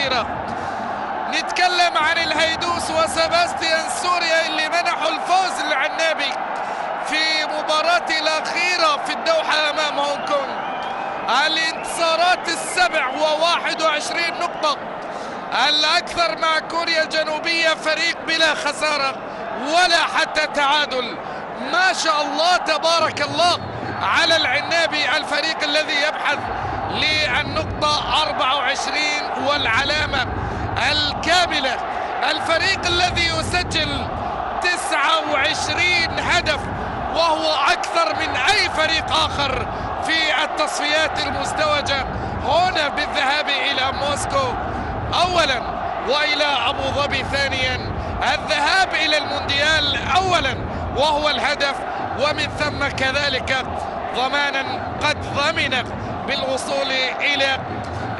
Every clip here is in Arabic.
الأخيرة نتكلم عن الهيدوس وسباستيان سوريا اللي منحوا الفوز للعنابي في مباراة الأخيرة في الدوحة أمام هونغ كونغ. الانتصارات السبع وواحد وعشرين نقطة. الأكثر مع كوريا الجنوبية فريق بلا خسارة ولا حتى تعادل. ما شاء الله تبارك الله على العنابي الفريق الذي يبحث للنقطة 24 والعلامة الكاملة. الفريق الذي يسجل 29 هدف وهو أكثر من أي فريق آخر في التصفيات المزدوجة هنا بالذهاب إلى موسكو. أولا وإلى أبو ظبي. ثانيا الذهاب إلى المونديال. أولا وهو الهدف. ومن ثم كذلك ضمانا قد ضمن بالوصول إلى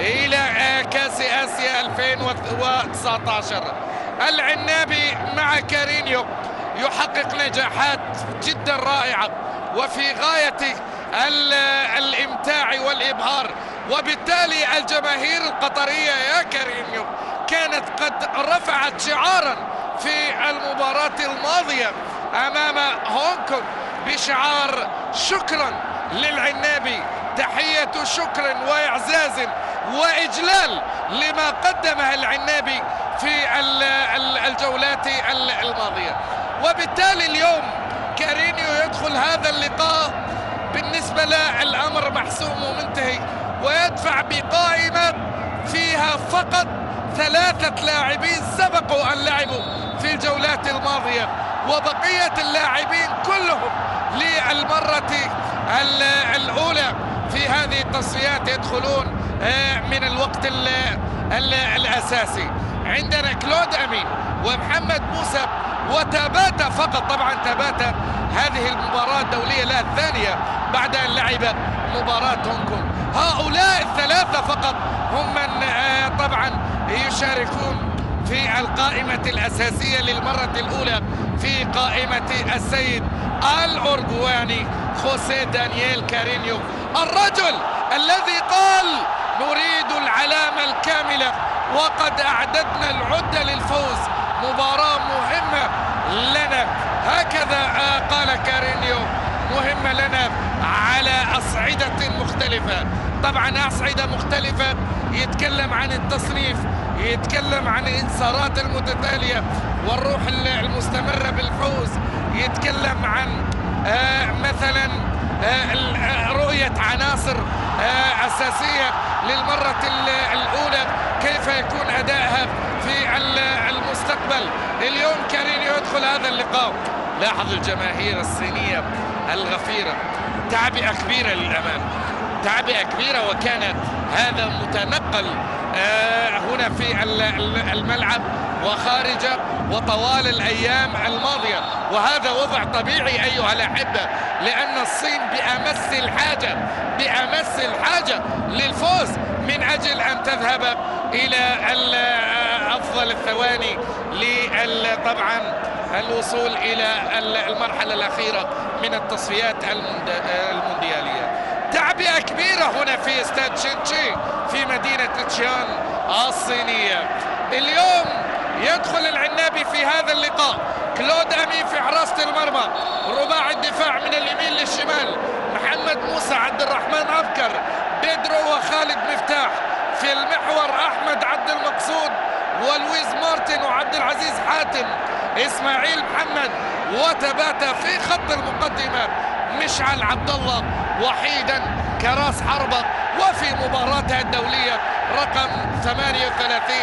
إلى كأس آسيا 2019 العنابي مع كارينيو يحقق نجاحات جدا رائعة. وفي غاية الإمتاع والإبهار. وبالتالي الجماهير القطرية يا كريم كانت قد رفعت شعارا في المباراة الماضية أمام هونغ كونغ بشعار شكرا للعنابي. تحية شكر وإعزاز وإجلال لما قدمه العنابي في الجولات الماضية. وبالتالي اليوم كارينيو يدخل هذا اللقاء بالنسبة له الأمر محسوم ومنتهي ويدفع بقائمة فيها فقط ثلاثة لاعبين سبقوا أن لعبوا في الجولات الماضية وبقية اللاعبين كلهم للمرة الأولى في هذه التصفيات يدخلون من الوقت ال ال الأساسي. عندنا كلود أمين ومحمد موسى وتاباتا فقط. طبعا تاباتا هذه المباراة الدولية لا الثانية بعد أن لعب مباراة هونغ كونغ. هؤلاء الثلاثة فقط هم من طبعا يشاركون في القائمة الأساسية للمرة الأولى في قائمة السيد الأورجواني خوسيه دانييل كارينيو. الرجل الذي قال نريد العلامة الكاملة وقد أعددنا العدة للفوز. مباراة مهمة لنا. هكذا قال كارينيو مهمة لنا على أصعدة مختلفة. طبعا أصعدة مختلفة يتكلم عن التصنيف يتكلم عن الانتصارات المتتالية والروح المستمرة بالفوز يتكلم عن مثلا رؤية عناصر أساسية للمرة الأولى. كيف يكون أدائها في المستقبل؟ اليوم كارينيو يدخل هذا اللقاء. لاحظ الجماهير الصينية الغفيرة تعبئة كبيرة للأمام تعبئة كبيرة وكانت هذا متنقل هنا في الملعب وخارجه وطوال الأيام الماضية. وهذا وضع طبيعي أيها الأحبة لأن الصين بأمس الحاجة بأمس الحاجة للفوز من أجل أن تذهب إلى أفضل الثواني طبعا الوصول إلى المرحلة الأخيرة من التصفيات المونديالية. تعبئة كبيرة هنا في استاد شينشي في مدينة تشيان الصينية. اليوم يدخل العنابي في هذا اللقاء. كلود أمين في حراسة المرمى. رباع الدفاع من اليمين للشمال. محمد موسى عبد الرحمن أبكر. بيدرو وخالد مفتاح. في المحور أحمد عبد المقصود ولويز مارتن وعبد العزيز حاتم. إسماعيل محمد وتباتا في خط المقدمة. مشعل عبد الله وحيدا كراس حربة. وفي مباراتها الدولية رقم 38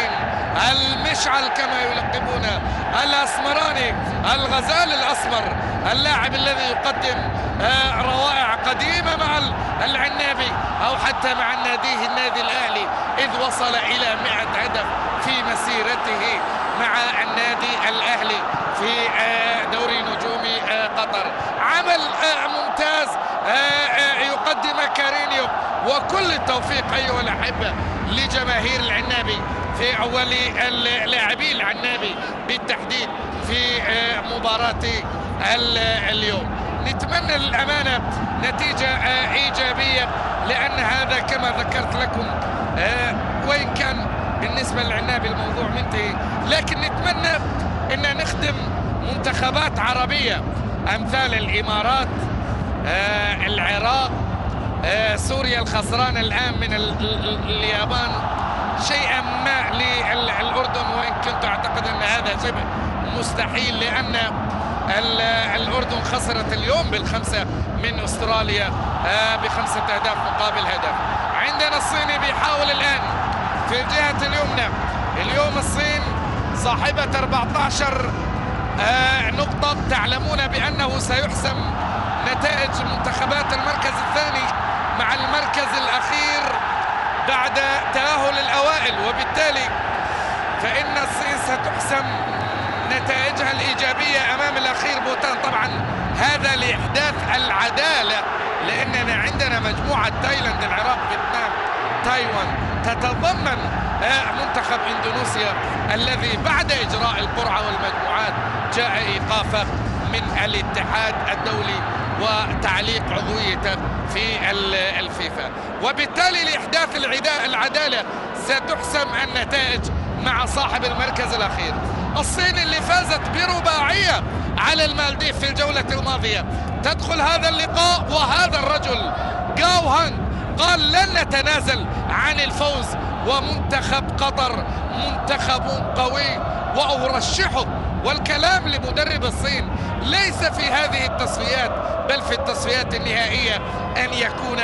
المشعل كما يلقبونه الأسمراني الغزال الأسمر اللاعب الذي يقدم آه، روائع قديمة مع العنابي أو حتى مع ناديه النادي الأهلي إذ وصل إلى 100 هدف في مسيرته مع النادي الأهلي في آه، دوري نجوم آه، قطر. عمل ممتاز يقدم كارينيو. وكل التوفيق أيها الأحبة لجماهير العنابي في أول لاعبي العنابي بالتحديد في آه، مباراة اليوم. نتمنى للامانه نتيجة آه، إيجابية لأن هذا كما ذكرت لكم آه، وإن كان بالنسبة للعنابي الموضوع منتهي. لكن نتمنى إن نخدم منتخبات عربية أمثال الإمارات العراق سوريا الخسران الآن من اليابان. شيئا ما للأردن وإن كنت أعتقد أن هذا شبه مستحيل لأن الأردن خسرت اليوم بالخمسة من أستراليا آه، بخمسة أهداف مقابل هدف. عندنا الصيني بيحاول الآن في الجهة اليمنى. اليوم الصين صاحبة 14 آه، نقطة تعلمون بأنه سيحسم نتائج منتخبات المركز الثاني مع المركز الأخير بعد تأهل الأوائل. وبالتالي فإن الصين ستحسم نتائجها الإيجابية أمام الأخير بوتان. طبعا هذا لإحداث العدالة لأننا عندنا مجموعة تايلاند العراق فيتنام. تايوان تتضمن آه، منتخب إندونيسيا الذي بعد إجراء القرعة والمجموعات جاء ايقافه من الاتحاد الدولي وتعليق عضويته في الفيفا. وبالتالي لإحداث العدالة ستحسم النتائج مع صاحب المركز الأخير. الصين اللي فازت برباعية على المالديف في الجولة الماضية. تدخل هذا اللقاء وهذا الرجل جاو هانغ قال لن نتنازل عن الفوز ومنتخب قطر منتخب قوي وأرشحه. والكلام لمدرب الصين ليس في هذه التصفيات بل في التصفيات النهائية أن يكون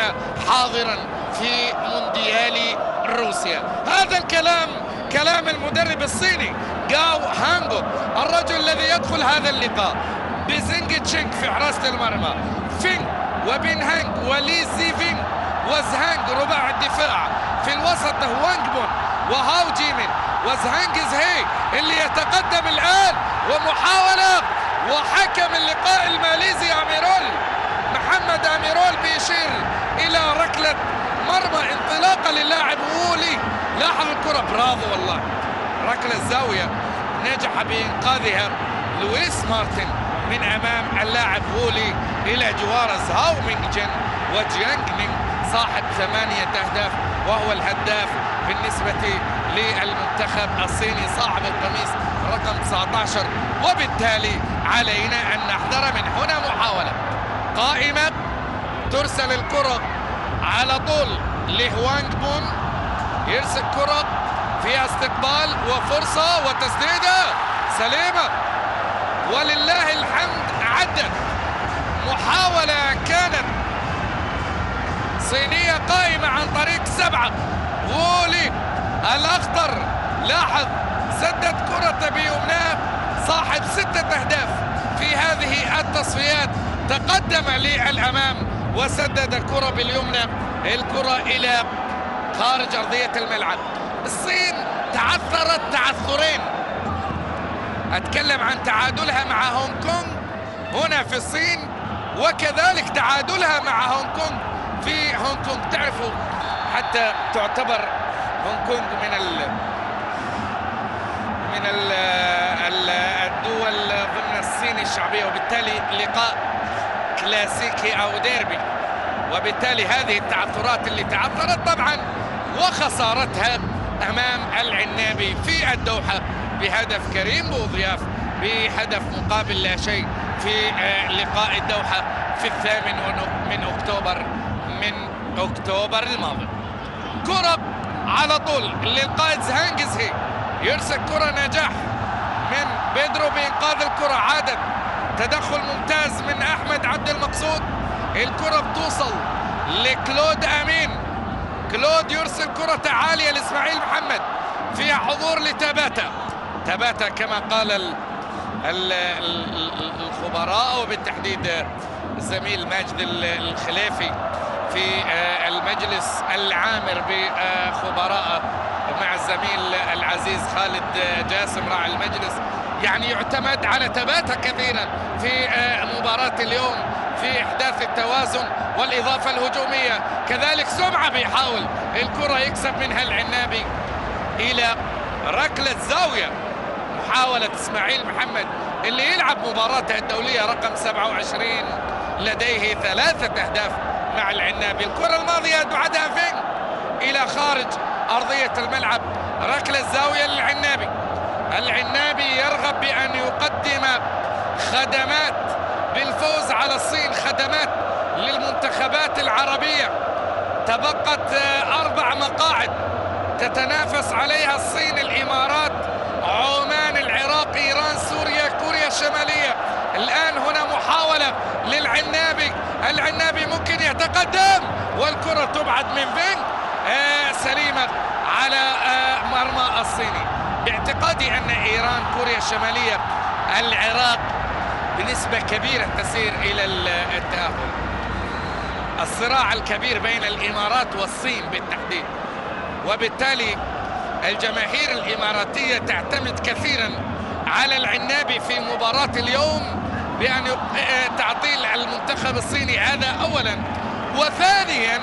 حاضرا في مونديال روسيا. هذا الكلام كلام المدرب الصيني جاو هانغو الرجل الذي يدخل هذا اللقاء بزينج تشينغ في حراسة المرمى. فينغ وبين هانغ ولي زي فينغ وزهانج رباع الدفاع في الوسط هوانج بون وهاو جيمين وزهانج زهي اللي يتقدم الآن ومحاولة وحكم اللقاء الماليزي أميرول. محمد أميرول بيشير إلى ركلة مرمى انطلاقة للاعب وولي. لاحظ الكرة برافو والله. ركلة الزاوية نجح بإنقاذها لويس مارتن من أمام اللاعب وولي إلى جوار زهاو وجيانج مينج. صاحب ثمانية أهداف وهو الهداف بالنسبة للمنتخب الصيني صاحب القميص رقم 19 وبالتالي علينا أن نحذر من هنا محاولة قائمة ترسل الكرة على طول لهوانج بون. يرسل كرة فيها استقبال وفرصة وتسديدة. سليمة. ولله الحمد عدت. محاولة كانت صينية قائمة عن طريق سبعة. وولي الأخضر لاحظ سدد كرة بيمناه صاحب ستة أهداف في هذه التصفيات. تقدم للأمام وسدد الكرة باليمنى. الكرة إلى خارج أرضية الملعب. الصين تعثرت تعثرين. أتكلم عن تعادلها مع هونغ كونغ. هنا في الصين وكذلك تعادلها مع هونغ كونغ. في هونغ كونغ. تعرفوا حتى تعتبر هونغ كونغ من ال من ال الدول ضمن الصين الشعبية وبالتالي لقاء كلاسيكي أو ديربي. وبالتالي هذه التعثرات اللي تعثرت طبعا وخسارتها أمام العنابي في الدوحة بهدف كريم بوضياف بهدف مقابل لا شيء في آه، لقاء الدوحة في الثامن من أكتوبر. من أكتوبر الماضي. كرة على طول للقائد زهانجزهي يرسل كرة نجاح من بيدرو بإنقاذ الكرة. عادت. تدخل ممتاز من أحمد عبد المقصود. الكرة بتوصل لكلود أمين. كلود يرسل كرة عالية لإسماعيل محمد. فيها حضور لتاباتا. تاباتا كما قال ال ال ال الخبراء وبالتحديد الزميل ماجد الخليفي. في آه، المجلس العامر بخبراء مع الزميل العزيز خالد جاسم راعي المجلس. يعني يعتمد على تباتا كثيرا في آه، مباراة اليوم في إحداث التوازن والإضافة الهجومية. كذلك سمعة بيحاول الكرة يكسب منها العنابي إلى ركلة زاوية. محاولة إسماعيل محمد اللي يلعب مباراته الدولية رقم 27 لديه ثلاثة أهداف مع العنابي الكرة الماضية دعدها فين؟ إلى خارج أرضية الملعب. ركلة زاوية للعنابي. العنابي يرغب بأن يقدم خدمات بالفوز على الصين خدمات للمنتخبات العربية. تبقت أربع مقاعد تتنافس عليها الصين الإمارات عمان العراق إيران سوريا كوريا الشمالية الآن هنا محاولة للعنابي العنابي ممكن يتقدم والكرة تبعد من فين آه سليمة على آه مرمى الصيني. باعتقادي أن إيران كوريا الشمالية العراق بنسبة كبيرة تسير إلى التأهل. الصراع الكبير بين الإمارات والصين بالتحديد. وبالتالي الجماهير الإماراتية تعتمد كثيرا على العنابي في مباراة اليوم. بأن آه، تعطيل المنتخب الصيني هذا أولا. وثانيا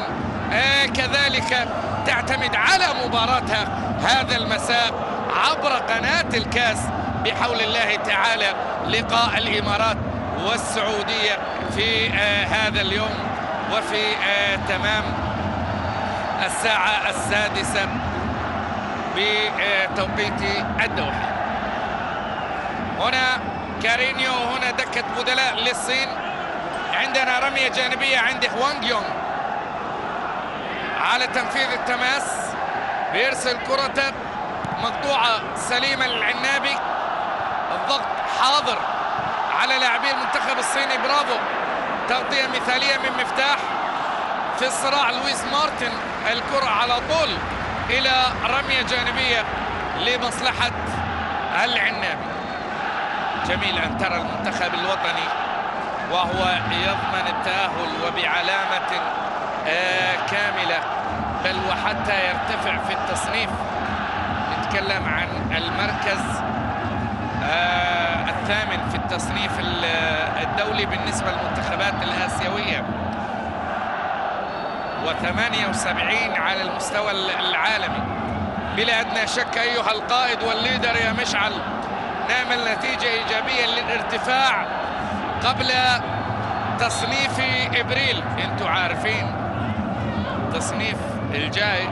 آه، كذلك تعتمد على مباراتها هذا المساء عبر قناة الكاس بحول الله تعالى لقاء الإمارات والسعودية في آه، هذا اليوم وفي تمام الساعة السادسة بتوقيت الدوحة هنا كارينيو هنا دكة بدلاء للصين. عندنا رمية جانبية عند هوانغ يونغ. على تنفيذ التماس بيرسل كرة مقطوعة سليمة للعنابي. الضغط حاضر على لاعبي المنتخب الصيني برافو. تغطية مثالية من مفتاح في الصراع. لويس مارتن الكرة على طول إلى رمية جانبية لمصلحة العنابي. جميل أن ترى المنتخب الوطني وهو يضمن التأهل وبعلامة آه، كاملة بل وحتى يرتفع في التصنيف. نتكلم عن المركز آه، الثامن في التصنيف الدولي بالنسبة للمنتخبات الآسيوية. و78 على المستوى العالمي. بلا أدنى شك أيها القائد والليدر يا مشعل نعمل نتيجة إيجابية للارتفاع قبل تصنيف إبريل. أنتم عارفين تصنيف الجاي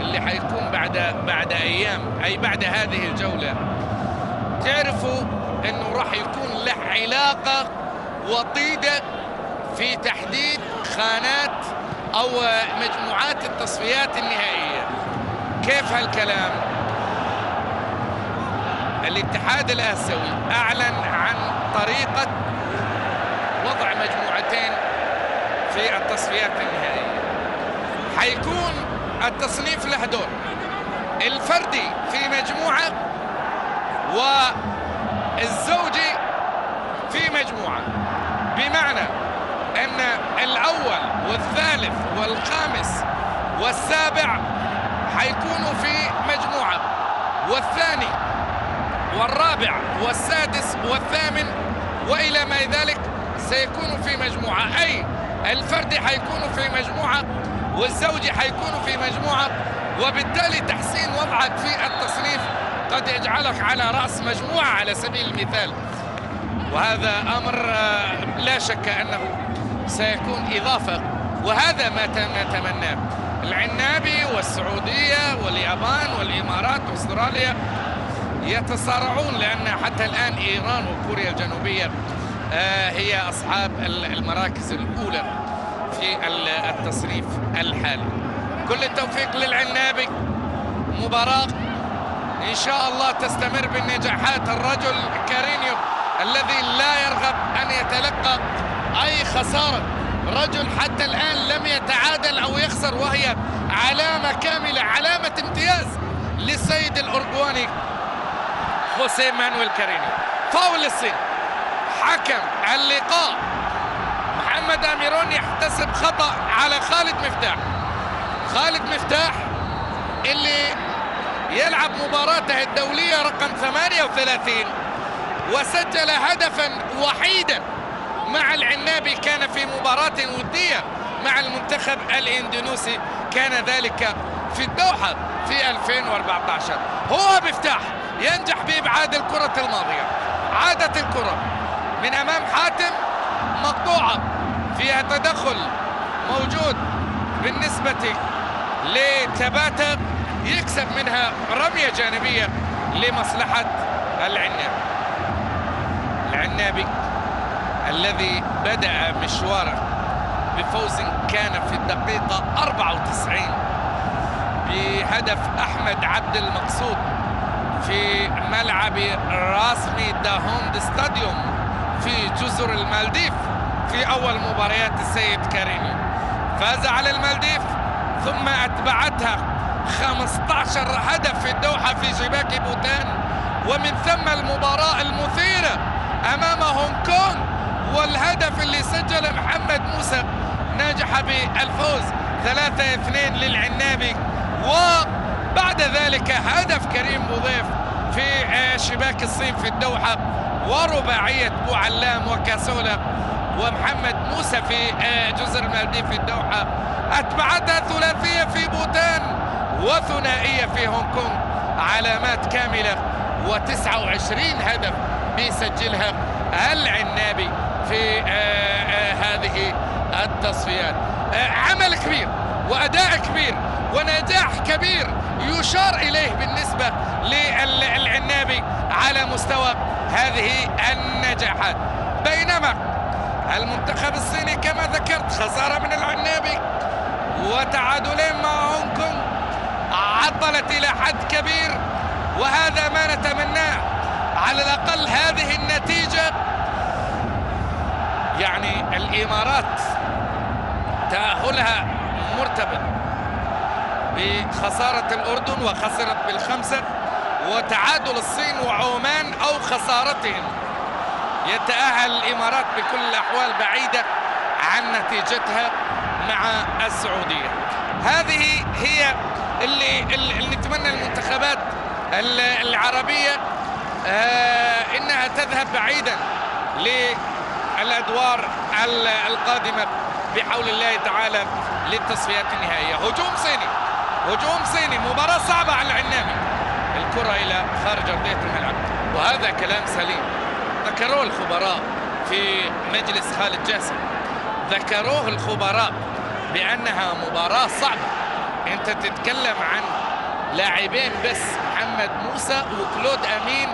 اللي حيكون بعد بعد أيام أي بعد هذه الجولة. تعرفوا أنه راح يكون له علاقة وطيدة في تحديد خانات أو مجموعات التصفيات النهائية. كيف هالكلام؟ الاتحاد الآسيوي أعلن عن طريقة وضع مجموعتين في التصفيات النهائية. حيكون التصنيف له دور الفردي في مجموعة والزوجي في مجموعة بمعنى أن الأول والثالث والخامس والسابع حيكونوا في مجموعة والثاني والرابع والسادس والثامن وإلى ما ذلك سيكون في مجموعة. أي الفردي حيكون في مجموعة والزوجي حيكون في مجموعة وبالتالي تحسين وضعك في التصنيف قد يجعلك على رأس مجموعة على سبيل المثال. وهذا أمر آه، لا شك أنه سيكون إضافة وهذا ما نتمناه. العنابي والسعودية واليابان والإمارات وأستراليا يتصارعون لأن حتى الآن إيران وكوريا الجنوبية آه، هي أصحاب المراكز الأولى في التصنيف الحالي. كل التوفيق للعنابي. مباراة إن شاء الله تستمر بالنجاحات الرجل كارينيو الذي لا يرغب أن يتلقى أي خسارة. رجل حتى الآن لم يتعادل أو يخسر وهي علامة كاملة علامة امتياز للسيد الأرجواني خوسيه مانويل كارينيو فاول للصين. حكم اللقاء. محمد أميرون يحتسب خطأ على خالد مفتاح. خالد مفتاح اللي يلعب مباراته الدولية رقم 38 وسجل هدفا وحيدا مع العنابي كان في مباراة ودية مع المنتخب الإندونيسي. كان ذلك في الدوحة في 2014 هو مفتاح. ينجح بإبعاد الكرة الماضية. عادت الكرة من أمام حاتم مقطوعة فيها تدخل موجود بالنسبة لتباتا يكسب منها رمية جانبية لمصلحة العنابي العنابي الذي بدأ مشواره بفوز كان في الدقيقة 94 بهدف أحمد عبد المقصود. في ملعب رسمي داهوند Stadium في جزر المالديف في أول مباريات السيد كريمي. فاز على المالديف ثم أتبعتها 15 هدف في الدوحة في شباك بوتان. ومن ثم المباراة المثيرة أمام هونغ كونغ والهدف اللي سجل محمد موسى نجح بالفوز 3-2 للعنابي. وبعد ذلك هدف كريم بوضيف في شباك الصين في الدوحة ورباعية بوعلام وكاسولا ومحمد موسى في جزر المالديف في الدوحة. أتبعتها ثلاثية في بوتان وثنائية في هونغ كونغ. علامات كاملة و29 هدف بيسجلها العنابي في هذه التصفيات. عمل كبير وأداء كبير ونجاح كبير يشار إليه بالنسبة للعنابي على مستوى هذه النجاحات. بينما المنتخب الصيني كما ذكرت خسارة من العنابي وتعادلين مع هونغ كونغ عطلت إلى حد كبير وهذا ما نتمناه. على الأقل هذه النتيجة يعني الإمارات تأهلها مرتبط بخسارة الأردن وخسرت بالخمسة وتعادل الصين وعمان أو خسارتهم. يتأهل الإمارات بكل الأحوال بعيدة عن نتيجتها مع السعودية. هذه هي اللي, اللي نتمنى المنتخبات العربية آه إنها تذهب بعيدا للأدوار القادمة بحول الله تعالى للتصفيات النهائية. هجوم صيني. هجوم صيني مباراة صعبة على العنامي الكرة إلى خارج أرضية الملعب. وهذا كلام سليم. ذكروه الخبراء في مجلس خالد جاسم. ذكروه الخبراء بأنها مباراة صعبة. أنت تتكلم عن لاعبين بس محمد موسى وكلود أمين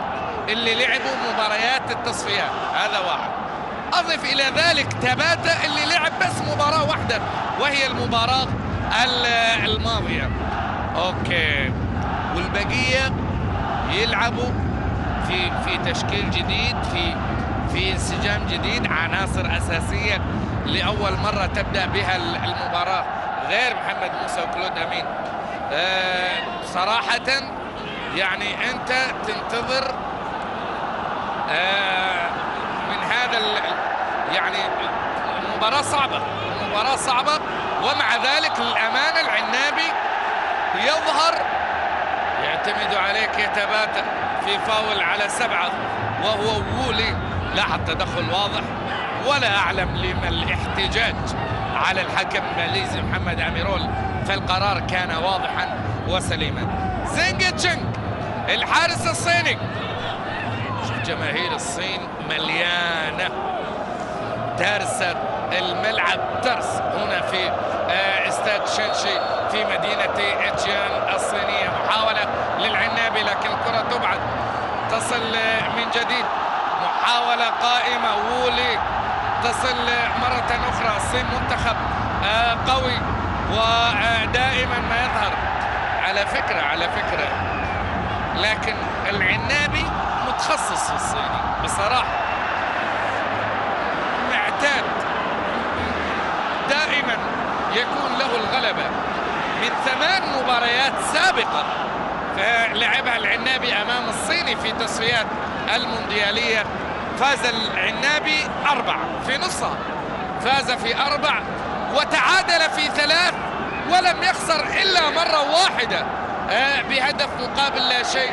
اللي لعبوا مباريات التصفيات. هذا واحد. أضف إلى ذلك تباتا اللي لعب بس مباراة واحدة وهي المباراة الماضية. أوكي. والبقية يلعبوا في في تشكيل جديد في في انسجام جديد عناصر أساسية لأول مرة تبدأ بها المباراة. غير محمد موسى وكلود أمين. أه صراحة يعني أنت تنتظر أه من هذا يعني مباراة صعبة مباراة صعبة. ومع ذلك للأمانة العنابي يظهر. يعتمد عليك يتباتى في فاول على سبعة وهو وولي. لاحظ تدخل واضح. ولا أعلم لما الاحتجاج على الحكم الماليزي محمد أميرول فالقرار كان واضحا وسليما. زينج تشينج الحارس الصيني. شوف جماهير الصين مليانة. تارسة الملعب ترس هنا في استاد شنشي في مدينة اتشيان الصينية. محاولة للعنابي لكن الكرة تبعد. تصل من جديد. محاولة قائمة. وولي تصل مرة أخرى. الصين منتخب قوي ودائما ما يظهر. على فكرة على فكرة. لكن العنابي متخصص في الصيني بصراحة. يكون له الغلبة من ثمان مباريات سابقة. لعبها العنابي أمام الصيني في تصفيات المونديالية. فاز العنابي أربعة في نصها. فاز في أربع وتعادل في ثلاث ولم يخسر إلا مرة واحدة. آه، بهدف مقابل لا شيء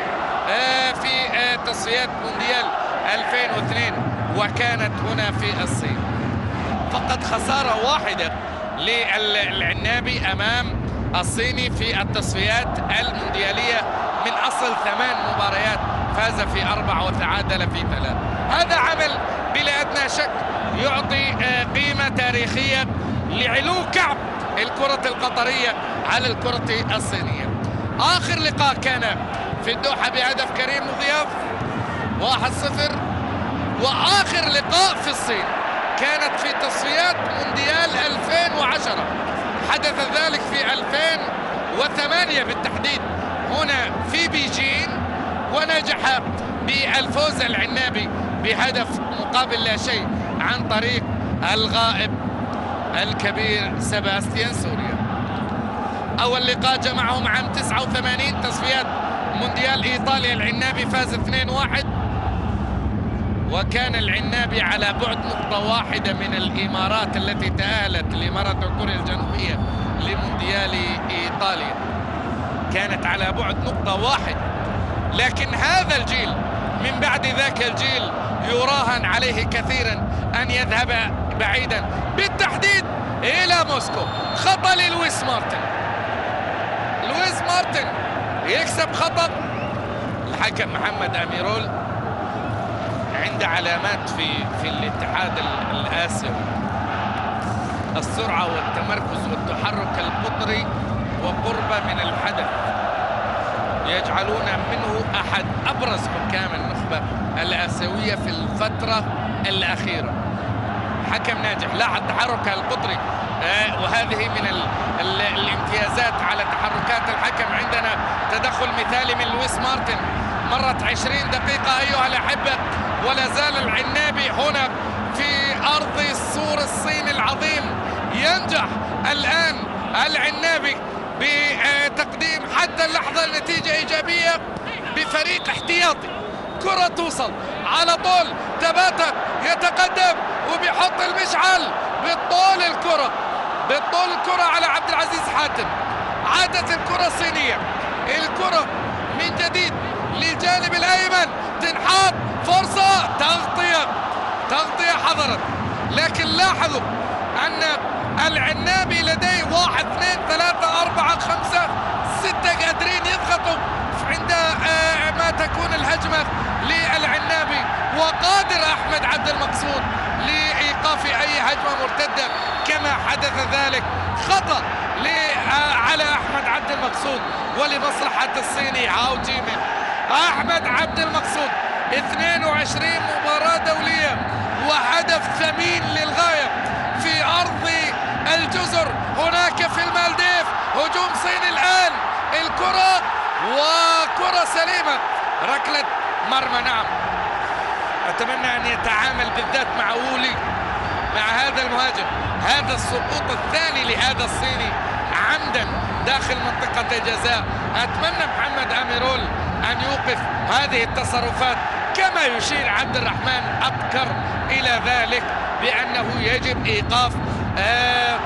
آه، في آه، تصفيات مونديال 2002 وكانت هنا في الصين. فقط خسارة واحدة. للعنابي أمام الصيني في التصفيات المونديالية من أصل ثمان مباريات. فاز في أربع وتعادل في ثلاث. هذا عمل بلا أدنى شك يعطي قيمة تاريخية لعلو كعب الكرة القطرية على الكرة الصينية. آخر لقاء كان في الدوحة بهدف كريم ضياف واحد صفر. وآخر لقاء في الصين. كانت في تصفيات مونديال 2010 حدث ذلك في 2008 بالتحديد. هنا في بيجين ونجح بالفوز العنابي بهدف مقابل لا شيء عن طريق الغائب الكبير سباستيان سوريا. أول لقاء جمعهم عام 89 تصفيات مونديال إيطاليا. العنابي فاز 2-1 وكان العنابي على بعد نقطة واحدة من الإمارات التي تأهلت الإمارات وكوريا الجنوبية لمونديال إيطاليا. كانت على بعد نقطة واحد. لكن هذا الجيل من بعد ذاك الجيل يراهن عليه كثيرا أن يذهب بعيدا. بالتحديد إلى موسكو. خطأ للويس مارتن. لويس مارتن يكسب خطأ. الحكم محمد أميرول عنده علامات في في الاتحاد الآسيوي. السرعة والتمركز والتحرك القطري وقرب من الحدث. يجعلون منه أحد أبرز حكام النخبة الآسيوية في الفترة الأخيرة. حكم ناجح لاحظ تحرك القطري. آه، وهذه من ال الامتيازات على تحركات الحكم عندنا. تدخل مثالي من لويس مارتن. مرت 20 دقيقة أيها الأحبة ولا زال العنابي هنا في أرض السور الصيني العظيم. ينجح الآن العنابي بتقديم حتى اللحظة نتيجة إيجابية بفريق احتياطي. كرة توصل على طول. تباتا يتقدم وبيحط المشعل بالطول الكرة. بالطول الكرة على عبد العزيز حاتم. عادت الكرة الصينية. الكرة من جديد للجانب الأيمن. تنحط فرصة. تغطية. تغطية حضرت. لكن لاحظوا أن العنابي لديه واحد اثنين ثلاثة أربعة خمسة ستة قادرين يضغطوا عند آه، ما تكون الهجمة للعنابي. وقادر أحمد عبد المقصود لإيقاف أي هجمة مرتدة كما حدث ذلك. خطأ آه، على أحمد عبد المقصود ولمصلحة الصيني هاو جيمين أحمد عبد المقصود 22 مباراة دولية وهدف ثمين للغاية في أرض الجزر. هناك في المالديف هجوم صيني الآن. الكرة وكرة سليمة. ركلة مرمى. نعم. أتمنى أن يتعامل بالذات مع وولي مع هذا المهاجم هذا السقوط الثاني لهذا الصيني عمدا داخل منطقة الجزاء. أتمنى محمد أميرول أن يوقف هذه التصرفات كما يشير عبد الرحمن أبكر إلى ذلك بأنه يجب إيقاف آه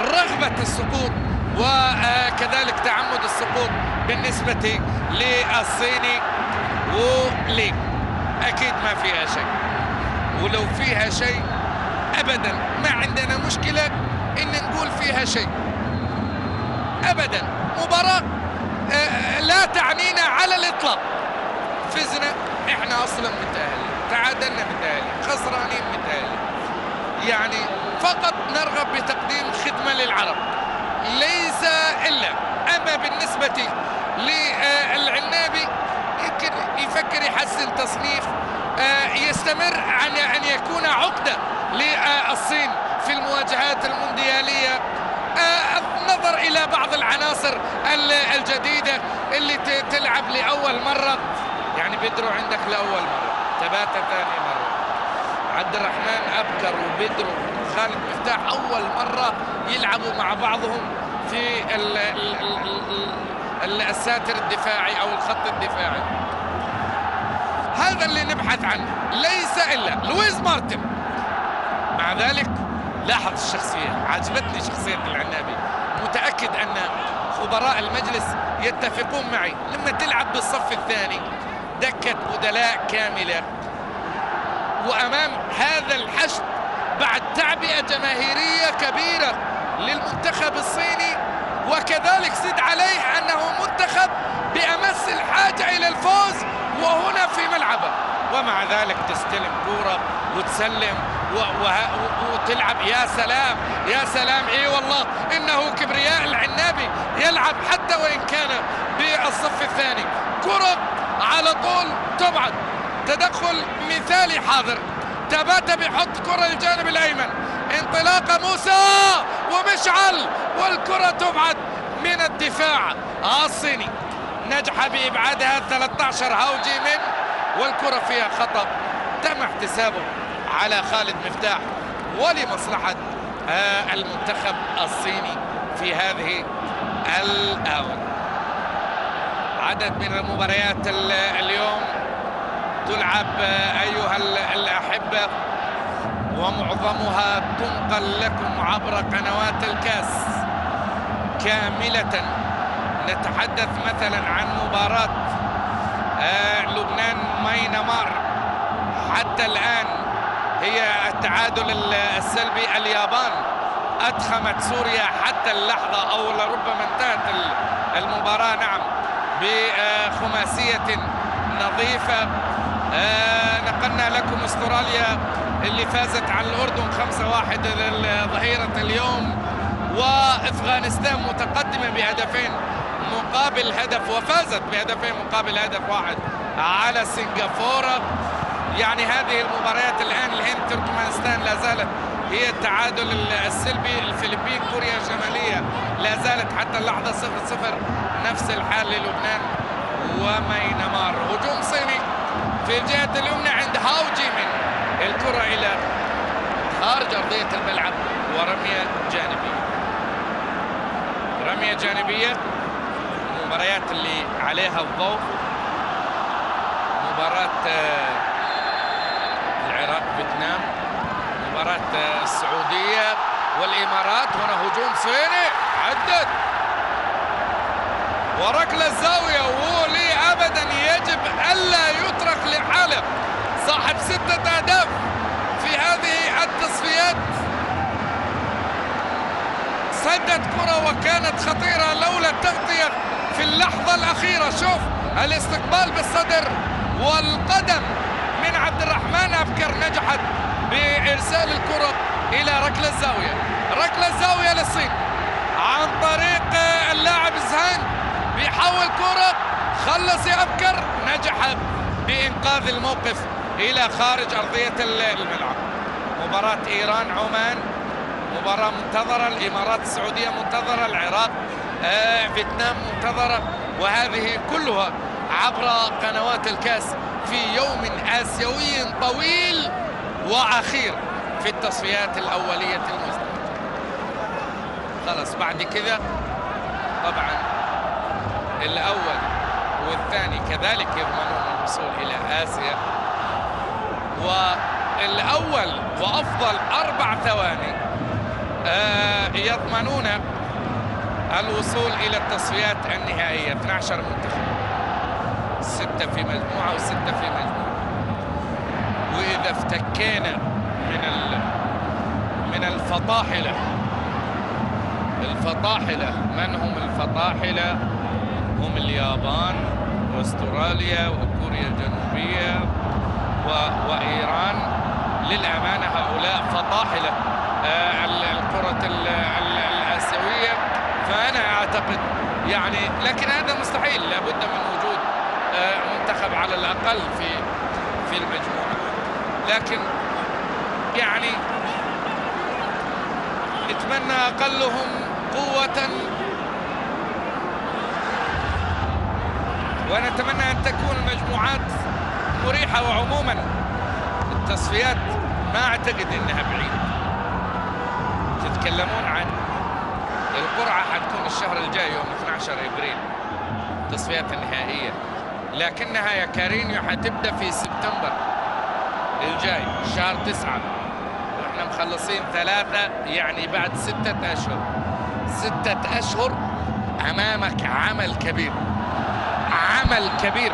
رغبة السقوط وكذلك تعمد السقوط بالنسبة للصيني ولي أكيد ما فيها شيء. ولو فيها شيء أبدا. ما عندنا مشكلة إن نقول فيها شيء. أبدا. مباراة آه، لا تعنينا على الإطلاق. فزنا. إحنا أصلا متأهلين. تعادلنا متأهلين. خسرانين متأهلين. يعني فقط نرغب بتقديم خدمة للعرب. ليس إلا. أما بالنسبة للعنابي يمكن يفكر يحسن تصنيف آه، يستمر عن أن يكون عقدة للصين في المواجهات المونديالية. آه، النظر إلى بعض العناصر الجديدة اللي تلعب لأول مرة. يعني بدرو عندك لأول مرة تباتا ثاني مرة. عبد الرحمن أبكر وبدرو خالد مفتاح أول مرة يلعبوا مع بعضهم في ال ال ال الساتر الدفاعي أو الخط الدفاعي. هذا اللي نبحث عنه ليس إلا لويز مارتن. مع ذلك لاحظ الشخصية عجبتني شخصية العنابي. متأكد أن خبراء المجلس يتفقون معي. لما تلعب بالصف الثاني دكة بدلاء كاملة. وأمام هذا الحشد بعد تعبئة جماهيرية كبيرة للمنتخب الصيني وكذلك زد عليه أنه منتخب بأمس الحاجة إلى الفوز وهنا في ملعبه. ومع ذلك تستلم كوره وتسلم وتلعب. يا سلام يا سلام. إي والله إنه كبرياء العنابي يلعب حتى وإن كان بالصف الثاني. كرة على طول تبعد. تدخل مثالي حاضر. تباتا بيحط كرة للجانب الأيمن. انطلاقة موسى ومشعل والكرة تبعد من الدفاع. الصيني. نجح بإبعادها 13 هاو جي من والكرة فيها خطأ. تم احتسابه على خالد مفتاح ولمصلحة المنتخب الصيني في هذه الآونة. عدد من المباريات اليوم تلعب أيها الأحبة ومعظمها تنقل لكم عبر قنوات الكاس كاملة. نتحدث مثلا عن مباراة لبنان ماينمار. حتى الآن هي التعادل السلبي. اليابان أدخمت سوريا حتى اللحظة أو لربما انتهت المباراة. نعم بخماسية نظيفة. آه نقلنا لكم استراليا اللي فازت على الأردن 5-1 ظهيره اليوم وأفغانستان متقدمة بهدفين مقابل هدف وفازت بهدفين مقابل هدف واحد على سنغافورة. يعني هذه المباريات الآن الهند تركمانستان لا زالت هي التعادل السلبي. الفلبين كوريا الشماليه لا زالت حتى اللحظة 0 0 نفس الحال للبنان ومينمار. هجوم صيني في الجهة اليمنى عند هاو جي من الكرة إلى خارج أرضية الملعب ورمية جانبية. رمية جانبية. المباريات اللي عليها الضوء. مباراة العراق فيتنام. مباراة السعودية والإمارات هنا هجوم صيني. عدت. وركلة الزاوية ولي أبدا يجب ألا يترك لحاله صاحب ستة أهداف في هذه التصفيات. سدد كرة وكانت خطيرة لولا التغطية في اللحظة الأخيرة. شوف الاستقبال بالصدر والقدم من عبد الرحمن أبكر نجحت بإرسال الكرة إلى ركلة الزاوية. ركلة الزاوية للصين عن طريق اللاعب زهان. بيحول كرة. خلص يا أبكر. نجح بإنقاذ الموقف إلى خارج أرضية الملعب. مباراة إيران عمان. مباراة منتظرة. الإمارات السعودية منتظرة. العراق فيتنام منتظرة وهذه كلها عبر قنوات الكأس في يوم آسيوي طويل وأخير في التصفيات الأولية المزدوجة. خلاص بعد كذا طبعا الأول والثاني كذلك يضمنون الوصول إلى آسيا. والأول وأفضل أربع ثواني يضمنون الوصول إلى التصفيات النهائية. 12 منتخب. ستة في مجموعة وستة في مجموعة. وإذا افتكينا من من الفطاحلة الفطاحلة من هم الفطاحلة هم اليابان واستراليا وكوريا الجنوبية و... وإيران. للأمانة هؤلاء فطاحلة آه الكرة الآسيوية. فأنا أعتقد يعني لكن هذا مستحيل لابد من وجود آه منتخب على الأقل في في المجموعة. لكن يعني أتمنى أقلهم قوة. ونتمنى أن تكون المجموعات مريحة وعموما. التصفيات ما أعتقد أنها بعيدة. يتكلمون عن القرعة حتكون الشهر الجاي يوم 12 إبريل التصفيات النهائية لكنها يا كارينيو حتبدأ في سبتمبر الجاي شهر تسعة. وإحنا مخلصين ثلاثة يعني بعد ستة أشهر. ستة أشهر أمامك عمل كبير. عمل كبير.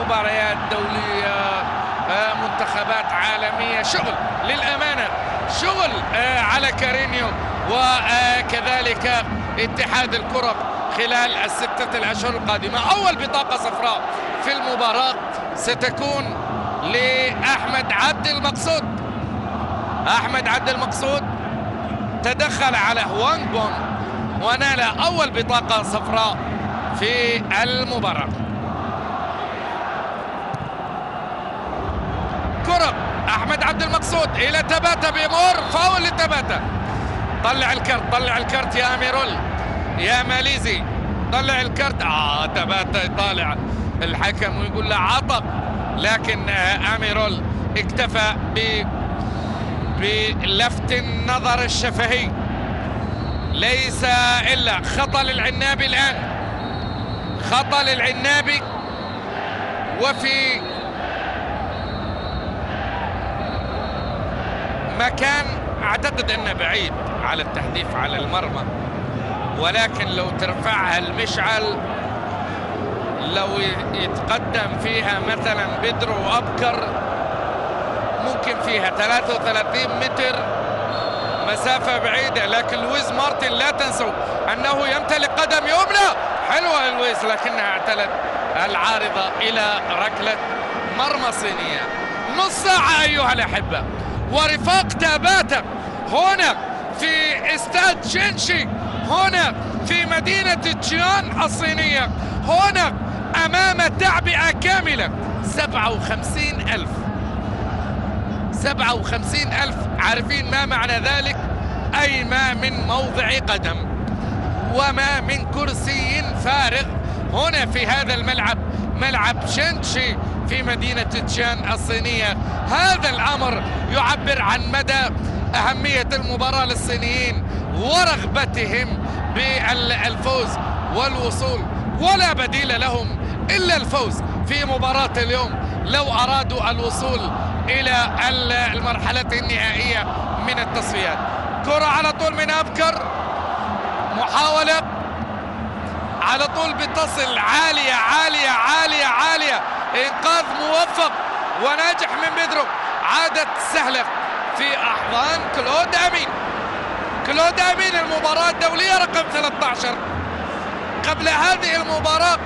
مباريات دولية منتخبات عالمية. شغل للأمانة شغل آه، على كارينيو وكذلك اتحاد الكرة خلال الستة الأشهر القادمة. أول بطاقة صفراء في المباراة ستكون لأحمد عبد المقصود. أحمد عبد المقصود تدخل على هوانغ بون ونال أول بطاقة صفراء في المباراة كرة أحمد عبد المقصود. إلى تباتا بيمور. فاول لتباتا. طلع الكرت. طلع الكرت يا أميرول. يا ماليزي. طلع الكرت. آه تباتا يطالع الحكم ويقول له عطب. لكن آه أميرول اكتفى ب بلفت النظر الشفهي. ليس إلا خطأ للعنابي الآن. خطأ للعنابي وفي مكان أعتقد إنه بعيد على التحديث على المرمى. ولكن لو ترفعها المشعل لو يتقدم فيها مثلا بدر وأبكر ممكن فيها 33 متر. مسافة بعيدة لكن لويس مارتن لا تنسوا أنه يمتلك قدم يمنى. حلوة لويس لكنها اعتلت العارضة إلى ركلة مرمى صينية. نص ساعة أيها الأحبة. ورفاق تاباتا هنا في استاد شينشي هنا في مدينة تشيان الصينية هنا أمام تعبئة كاملة 57 ألف. 57 ألف. عارفين ما معنى ذلك؟ أي ما من موضع قدم وما من كرسي فارغ. هنا في هذا الملعب ملعب شنشي في مدينة تشان الصينية. هذا الأمر يعبر عن مدى أهمية المباراة للصينيين ورغبتهم بالفوز والوصول. ولا بديل لهم إلا الفوز في مباراة اليوم لو أرادوا الوصول إلى المرحلة النهائية من التصفيات. كرة على طول من أبكر. محاولة. على طول بتصل. عالية عالية عالية عالية. إنقاذ موفق وناجح من بيدرو. عادت سهلة في أحضان كلود أمين. كلود أمين المباراة الدولية رقم 13 قبل هذه المباراة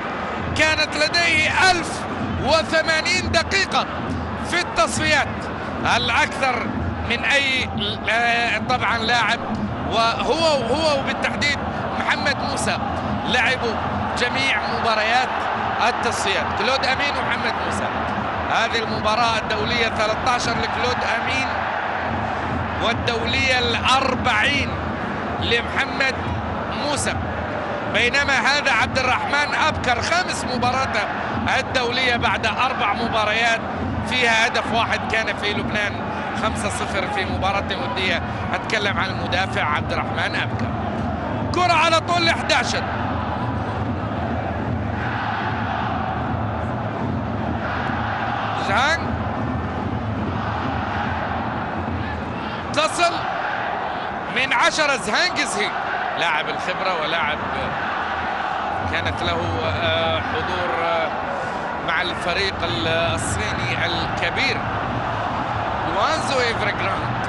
كانت لديه 1080 دقيقة في التصفيات. الأكثر من أي آه، طبعا لاعب وهو هو وبالتحديد محمد موسى. لعبوا جميع مباريات التصفيات كلود أمين ومحمد موسى. هذه المباراة الدولية 13 لكلود أمين والدولية الأربعين لمحمد موسى. بينما هذا عبد الرحمن أبكر خامس مباراته الدولية بعد أربع مباريات فيها هدف واحد كان في لبنان 5-0 في مباراة ودية أتكلم عن المدافع عبد الرحمن أبكر. كرة على طول 11 جان تصل من عشرة زهانجزهي لاعب الخبرة ولاعب كانت له آه، حضور آه، مع الفريق الصيني الكبير. جوانزو ايفرجراند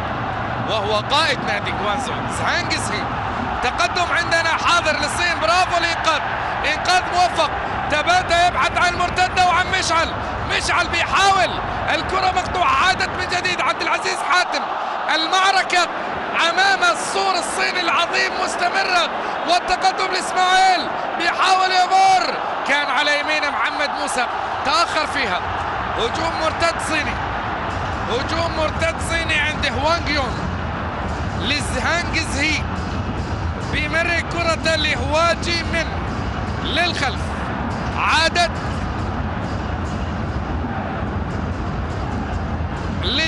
وهو قائد نادي جوانزو. زهانجزهي تقدم عندنا حاضر للصين. برافو الإنقاذ. إنقاذ موفق. تباتا يبحث عن المرتده وعن مشعل. مشعل بيحاول. الكرة مقطوعة عادت من جديد عبد العزيز حاتم. المعركة أمام السور الصيني العظيم مستمرة. والتقدم لإسماعيل. بيحاول يمر كان على يمين محمد موسى. تأخر فيها. هجوم مرتد صيني. هجوم مرتد صيني عند هوانغ يون لزهانج زهي. بيمرر كرة لهواجي من للخلف. عادت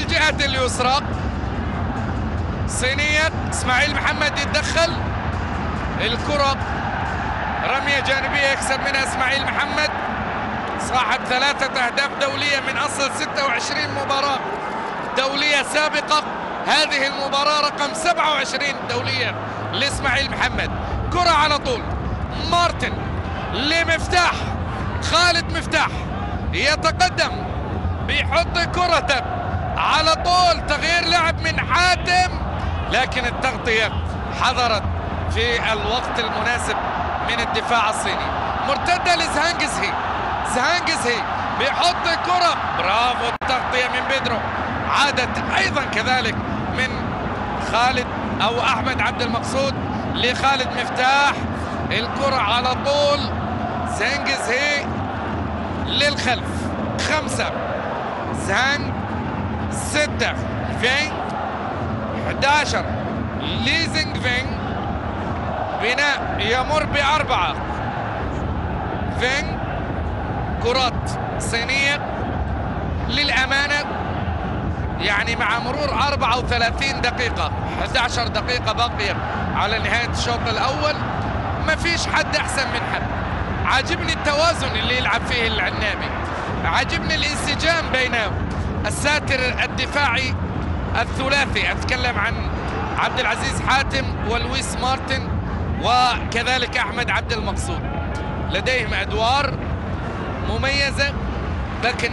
للجهة اليسرى. صينية إسماعيل محمد يتدخل. الكرة رمية جانبية يكسب منها إسماعيل محمد. صاحب ثلاثة أهداف دولية من أصل 26 مباراة. دولية سابقة. هذه المباراة رقم 27 دولية لإسماعيل محمد. كرة على طول. مارتن لمفتاح. خالد مفتاح يتقدم بيحط كرته على طول تغيير لعب من حاتم لكن التغطية حضرت في الوقت المناسب من الدفاع الصيني. مرتدة لزهانجزهي. زهانجزهي بيحط كرة برافو التغطية من بيدرو. عادت أيضا كذلك من خالد أو أحمد عبد المقصود لخالد مفتاح. الكرة على طول. زهانجزهي للخلف. خمسة. زهانج ستة. فينج 11 ليزنج فينج بناء يمر بأربعة. فينج كرات صينية. للأمانة يعني مع مرور 34 دقيقة. 11 دقيقة باقية على نهاية الشوط الأول. ما فيش حد أحسن من حد. عاجبني التوازن اللي يلعب فيه العنابي. عاجبني الانسجام بينهم. الساتر الدفاعي الثلاثي. أتكلم عن عبد العزيز حاتم ولويس مارتن وكذلك أحمد عبد المقصود. لديهم أدوار مميزة لكن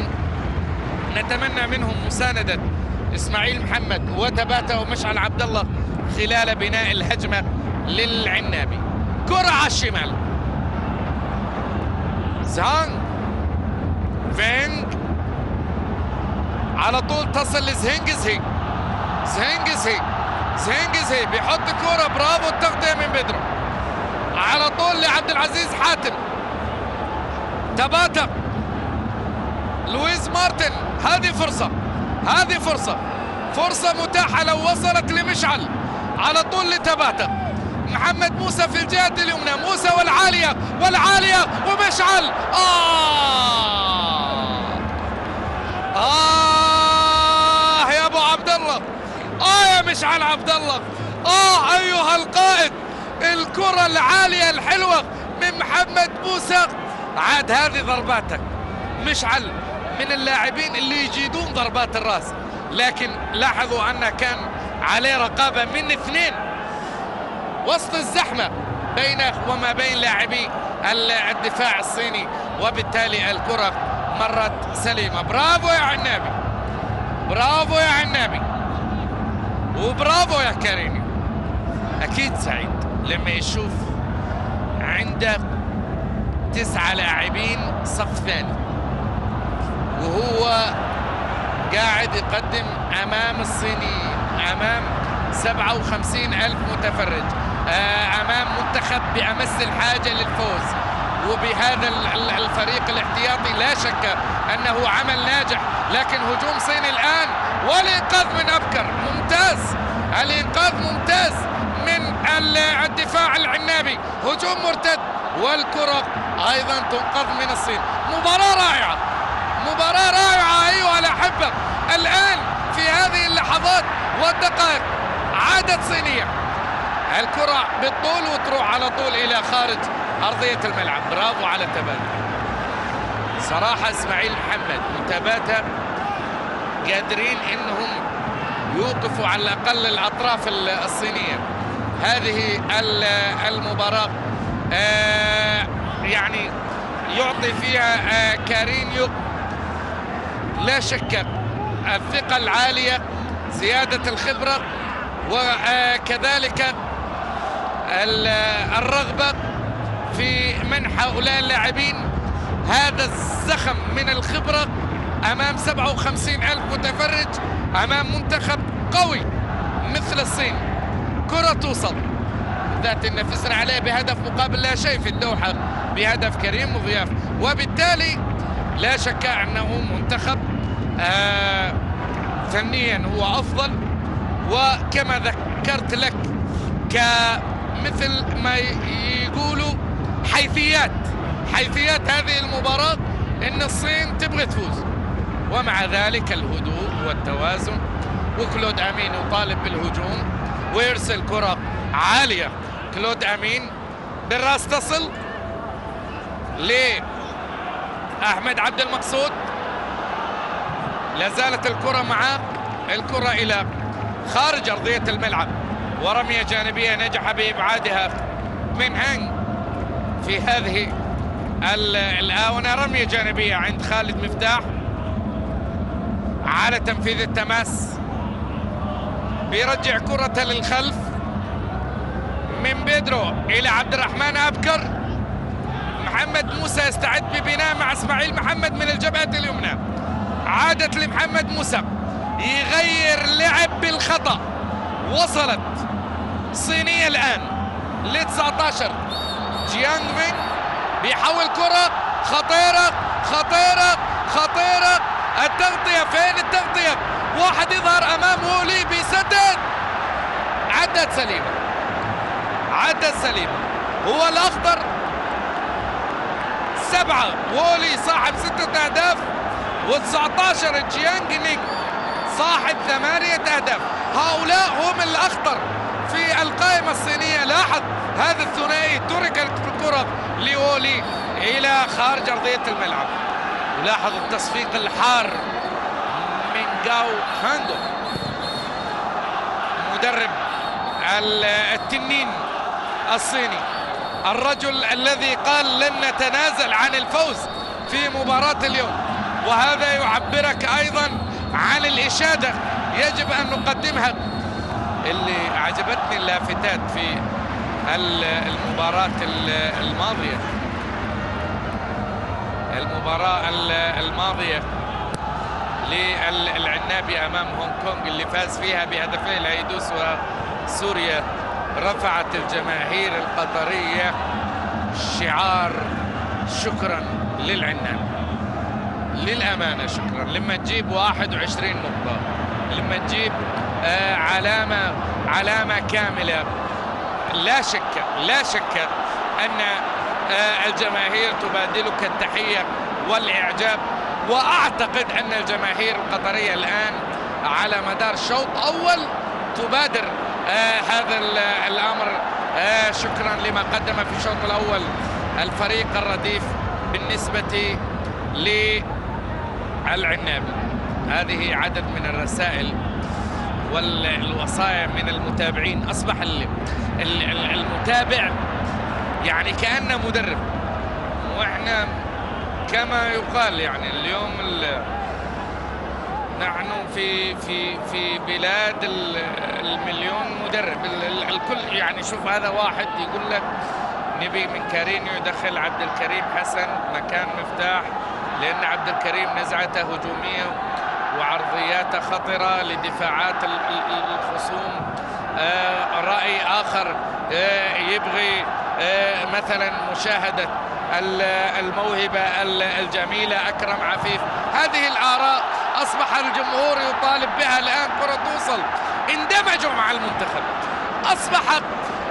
نتمنى منهم مساندة إسماعيل محمد وتباته ومشعل عبد الله خلال بناء الهجمة للعنابي. كرة على الشمال. زهانج فينج على طول تصل لزهنجزهي. زهنجزهي. زهنجزهي بيحط كورة برافو التغطية من بدرو على طول لعبد العزيز حاتم. تباتا. لويس مارتن. هذه فرصة. هذه فرصة. فرصة متاحة لو وصلت لمشعل. على طول لتباتا. محمد موسى في الجهة اليمنى. موسى والعالية. والعالية ومشعل. آه! آه يا أبو عبد الله آه يا مشعل عبد الله آه أيها القائد الكرة العالية الحلوة من محمد موسى. عاد هذه ضرباتك. مشعل من اللاعبين اللي يجيدون ضربات الرأس. لكن لاحظوا أنه كان عليه رقابة من اثنين. وسط الزحمة بينه وما بين لاعبي الدفاع الصيني. وبالتالي الكرة مرت سليمة. برافو يا عنابي. برافو يا عنابي. وبرافو يا كريمي أكيد سعيد. لما يشوف عنده تسعة لاعبين صف ثاني. وهو قاعد يقدم أمام الصينيين أمام 57 ألف متفرج. أمام منتخب بأمس الحاجة للفوز. وبهذا الفريق الاحتياطي لا شك أنه عمل ناجح. لكن هجوم صيني الآن والإنقاذ من أبكر. ممتاز. الإنقاذ ممتاز من الدفاع العنابي. هجوم مرتد. والكرة أيضا تنقذ من الصين. مباراة رائعة. مباراة رائعة أيها الأحبة. الآن في هذه اللحظات والدقائق عادت صينية. الكرة بالطول وتروح على طول إلى خارج أرضية الملعب. برافو على تباتا صراحة إسماعيل محمد وتباتا قادرين إنهم يوقفوا على الأقل الأطراف الصينية. هذه المباراة آه يعني يعطي فيها آه كارينيو. لا شك الثقة العالية زيادة الخبرة وكذلك الرغبة في منح هؤلاء اللاعبين. هذا الزخم من الخبرة أمام 57 ألف متفرج أمام منتخب قوي مثل الصين. كرة توصل. ذات نفسنا عليه بهدف مقابل لا شيء في الدوحة بهدف كريم مضياف وبالتالي لا شك أنه منتخب آه فنيا هو أفضل. وكما ذكرت لك كمثل ما يقولوا حيثيات حيثيات هذه المباراة إن الصين تبغى تفوز. ومع ذلك الهدوء والتوازن وكلود أمين يطالب بالهجوم ويرسل كرة عالية. كلود أمين بالراس تصل لأحمد عبد المقصود. لا زالت الكرة معه الكرة إلى خارج أرضية الملعب. ورمية جانبية نجح بإبعادها من هانج في هذه الآونة. رمية جانبية عند خالد مفتاح. على تنفيذ التماس. بيرجع كرة للخلف. من بيدرو إلى عبد الرحمن أبكر. محمد موسى يستعد ببناء مع إسماعيل محمد من الجبهة اليمنى. عادت لمحمد موسى يغير لعب بالخطأ. وصلت صينية الآن ل 19 جيانغ مين بيحول كرة. خطيرة خطيرة خطيرة. التغطية فين التغطية؟ واحد يظهر أمام هولي بيسدد عدت سليمة. عدت سليمة. هو الأخضر. سبعة. وولي صاحب ستة أهداف. و19 جيانج نينج صاحب ثمانية أهداف. هؤلاء هم الأخطر في القائمة الصينية. لاحظ هذا الثنائي ترك الكرة لولي إلى خارج أرضية الملعب. لاحظ التصفيق الحار من جاو هاندو. مدرب التنين الصيني. الرجل الذي قال لن نتنازل عن الفوز في مباراة اليوم. وهذا يعبرك أيضا عن الإشادة يجب أن نقدمها. اللي عجبتني اللافتات في المباراة الماضية. المباراة الماضية للعنابي أمام هونغ كونغ اللي فاز فيها بهدفين الهيدوس وسوريا. رفعت الجماهير القطرية شعار شكرا للعنابي. للأمانة شكرا. لما تجيب 21 نقطة لما تجيب آه علامة علامة كاملة لا شك لا شك أن الجماهير تبادلك التحية والإعجاب. وأعتقد أن الجماهير القطرية الآن على مدار شوط أول تبادر آه هذا الأمر. آه شكرا لما قدم في الشوط الأول الفريق الرديف بالنسبة للعنابي هذه عدد من الرسائل والوصايا من المتابعين. أصبح المتابع يعني كأنه مدرب. وإحنا كما يقال يعني اليوم نحن في في في بلاد المليون مدرب. الكل يعني شوف هذا واحد يقول لك نبي من كارينيو يدخل عبد الكريم حسن مكان مفتاح لأن عبد الكريم نزعته هجومية وعرضياته خطرة لدفاعات الخصوم. آه رأي آخر آه يبغي مثلا مشاهدة الموهبة الجميلة أكرم عفيف. هذه الآراء أصبح الجمهور يطالب بها الآن كرة توصل. اندمجوا مع المنتخب. اصبحت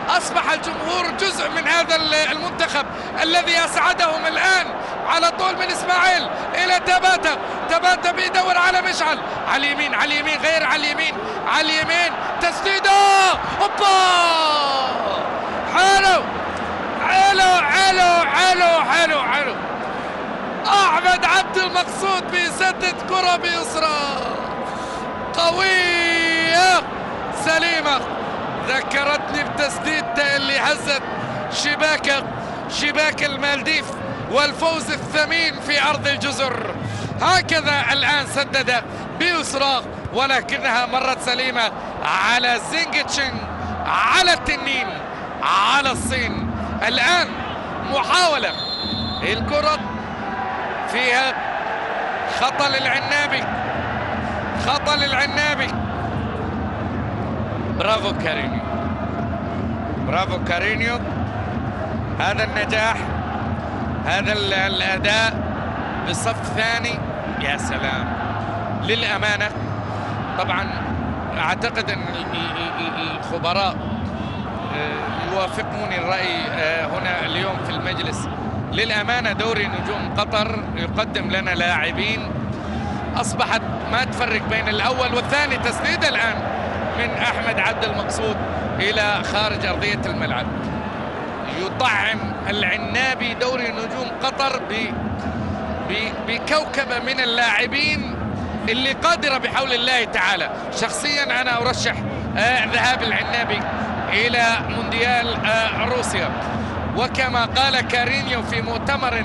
أصبح الجمهور جزء من هذا المنتخب الذي أسعدهم الآن على طول من إسماعيل إلى تباتا. تباتا بيدور على مشعل على اليمين على اليمين غير على اليمين. على اليمين تسديدة. أوبا! حلو حلو حلو حلو حلو حلو. أحمد عبد المقصود بيسدد كرة بيسرى. قوية. سليمة. ذكرتني بتسديدته اللي هزت شباك شباك المالديف والفوز الثمين في أرض الجزر. هكذا الآن سدد بيسرى ولكنها مرت سليمة على زينجتشن على التنين على الصين. الآن محاولة. الكرة فيها خطأ للعنابي. خطأ للعنابي. برافو كارينيو. برافو كارينيو. هذا النجاح هذا الأداء بالصف الثاني يا سلام. للأمانة طبعا أعتقد إن الخبراء يوافقوني الرأي هنا اليوم في المجلس. للأمانة دوري نجوم قطر يقدم لنا لاعبين أصبحت ما تفرق بين الأول والثاني تسديد الآن من أحمد عبد المقصود إلى خارج أرضية الملعب. يطعم العنابي دوري نجوم قطر ب بكوكبة من اللاعبين اللي قادرة بحول الله تعالى. شخصيا أنا أرشح آه ذهاب العنابي. إلى مونديال آه روسيا. وكما قال كارينيو في مؤتمر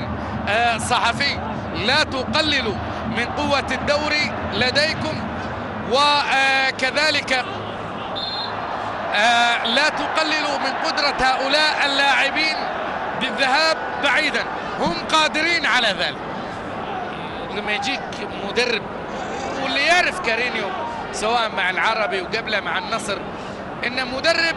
آه صحفي لا تقللوا من قوة الدوري لديكم. وكذلك آه، لا تقللوا من قدرة هؤلاء اللاعبين بالذهاب بعيدا. هم قادرين على ذلك. لما يجيك مدرب واللي يعرف كارينيو سواء مع العربي وقبله مع النصر إن مدرب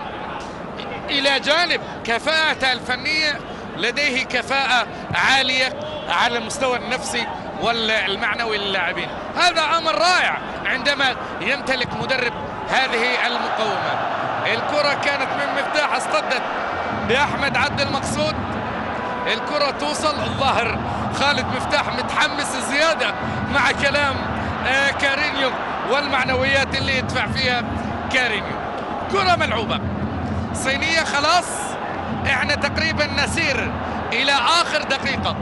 إلى جانب كفاءته الفنية لديه كفاءة عالية على المستوى النفسي والمعنوي للاعبين. هذا أمر رائع عندما يمتلك مدرب هذه المقومات الكرة كانت من مفتاح اصطدمت بأحمد عبد المقصود. الكرة توصل الظاهر خالد مفتاح متحمس زيادة مع كلام آه كارينيو والمعنويات اللي يدفع فيها كارينيو. كرة ملعوبة. صينية خلاص. إحنا تقريبا نسير إلى آخر دقيقة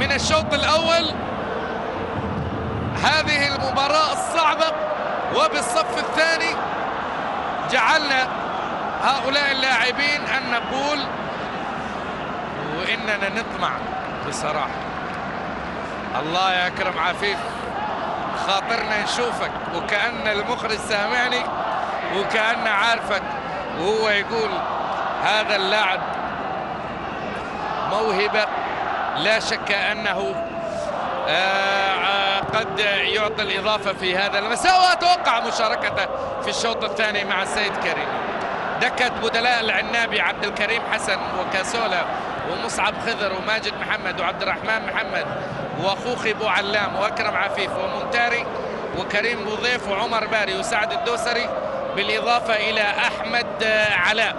من الشوط الأول. هذه المباراة الصعبة وبالصف الثاني جعلنا هؤلاء اللاعبين أن نقول وإننا نطمع بصراحة. الله يا أكرم عفيف خاطرنا نشوفك وكأن المخرج سامعني وكأن عارفك. وهو يقول هذا اللاعب موهبة لا شك أنه آه قد يعطي الإضافة في هذا المساء وأتوقع مشاركته في الشوط الثاني مع السيد كريم. دكة بدلاء العنابي عبد الكريم حسن وكاسولا ومصعب خضر وماجد محمد وعبد الرحمن محمد واخوخي أبو علام وأكرم عفيف ومنتاري وكريم بوضيف وعمر باري وسعد الدوسري بالإضافة إلى أحمد علاء.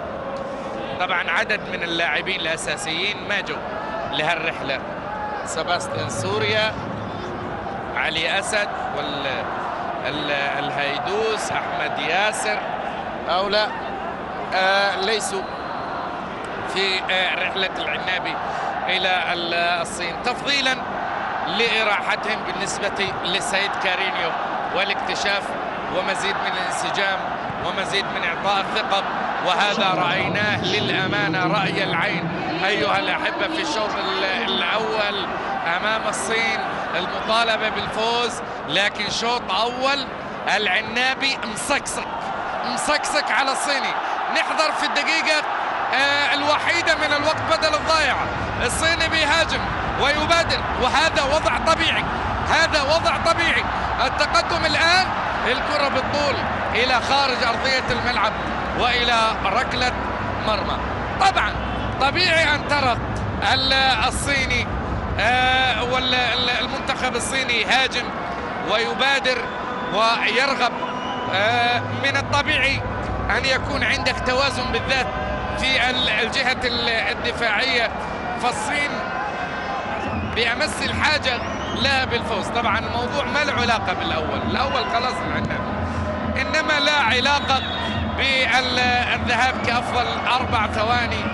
طبعا عدد من اللاعبين الأساسيين ما جو لهالرحلة. سباستيان سوريا علي أسد والهيدوس أحمد ياسر. هؤلاء آه ليسوا في آه رحلة العنابي إلى الصين. تفضيلا لإراحتهم بالنسبة لسيد كارينيو والاكتشاف ومزيد من الانسجام ومزيد من إعطاء الثقة وهذا رأيناه للأمانة رأي العين. أيها الأحبة في الشوط الأول أمام الصين المطالبة بالفوز لكن شوط أول العنابي مسكسك مسكسك على الصيني. نحضر في الدقيقة آه الوحيدة من الوقت بدل الضائع الصيني بيهاجم ويبادر وهذا وضع طبيعي هذا وضع طبيعي. التقدم الآن الكرة بالطول إلى خارج أرضية الملعب وإلى ركلة مرمى. طبعا طبيعي أن ترى الصيني آه والمنتخب الصيني يهاجم ويبادر ويرغب آه من الطبيعي أن يكون عندك توازن بالذات في الجهة الدفاعية. فالصين بأمس الحاجة لا بالفوز. طبعا الموضوع ما له علاقة بالأول. الأول خلاص العناب إنما لا علاقة بالذهاب كأفضل أربع ثواني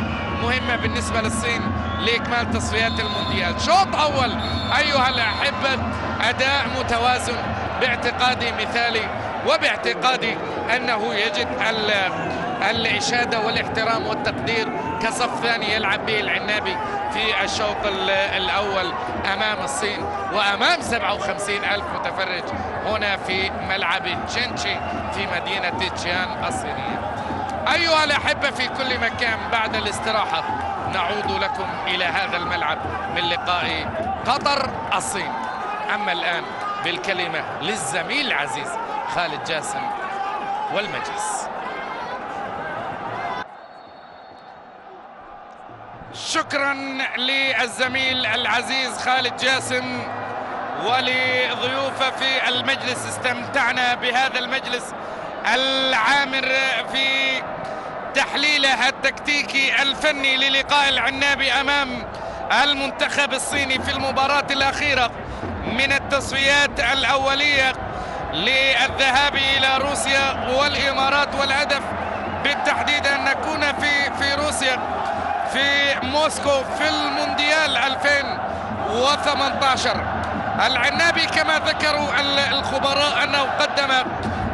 مهمة بالنسبة للصين لإكمال تصفيات المونديال. شوط أول. أيها الأحبة أداء متوازن باعتقادي مثالي وباعتقادي أنه يجد الإشادة والإحترام والتقدير كصف ثاني يلعب به العنابي. في الشوط الأول أمام الصين وأمام 57 ألف متفرج هنا في ملعب تشينشي في مدينة تشيان الصينية. أيها الأحبة في كل مكان بعد الاستراحة نعود لكم إلى هذا الملعب من لقاء قطر الصين. أما الآن بالكلمة للزميل العزيز خالد جاسم والمجلس. شكرا للزميل العزيز خالد جاسم ولضيوفه في المجلس. استمتعنا بهذا المجلس العامر في تحليله التكتيكي الفني للقاء العنابي أمام المنتخب الصيني في المباراة الأخيرة من التصفيات الأولية للذهاب إلى روسيا والإمارات. والهدف بالتحديد أن نكون في في روسيا. في موسكو في المونديال 2018 العنابي كما ذكروا الخبراء أنه قدم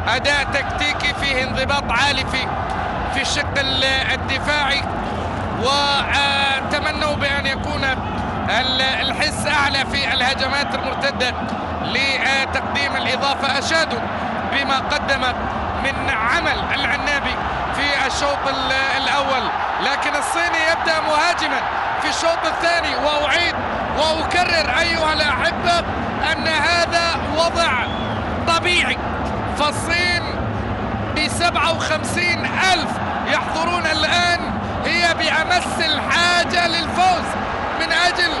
أداء تكتيكي فيه انضباط عالي في في الشق الدفاعي وتمنوا بأن يكون الحس أعلى في الهجمات المرتدة لتقديم الإضافة. أشادوا بما قدم من عمل العنابي في الشوط الأول. لكن الصيني يبدأ مهاجما في الشوط الثاني. وأعيد وأكرر أيها الأحبة أن هذا وضع طبيعي. فالصين بسبعة وخمسين ألف يحضرون الآن هي بأمس الحاجة للفوز من أجل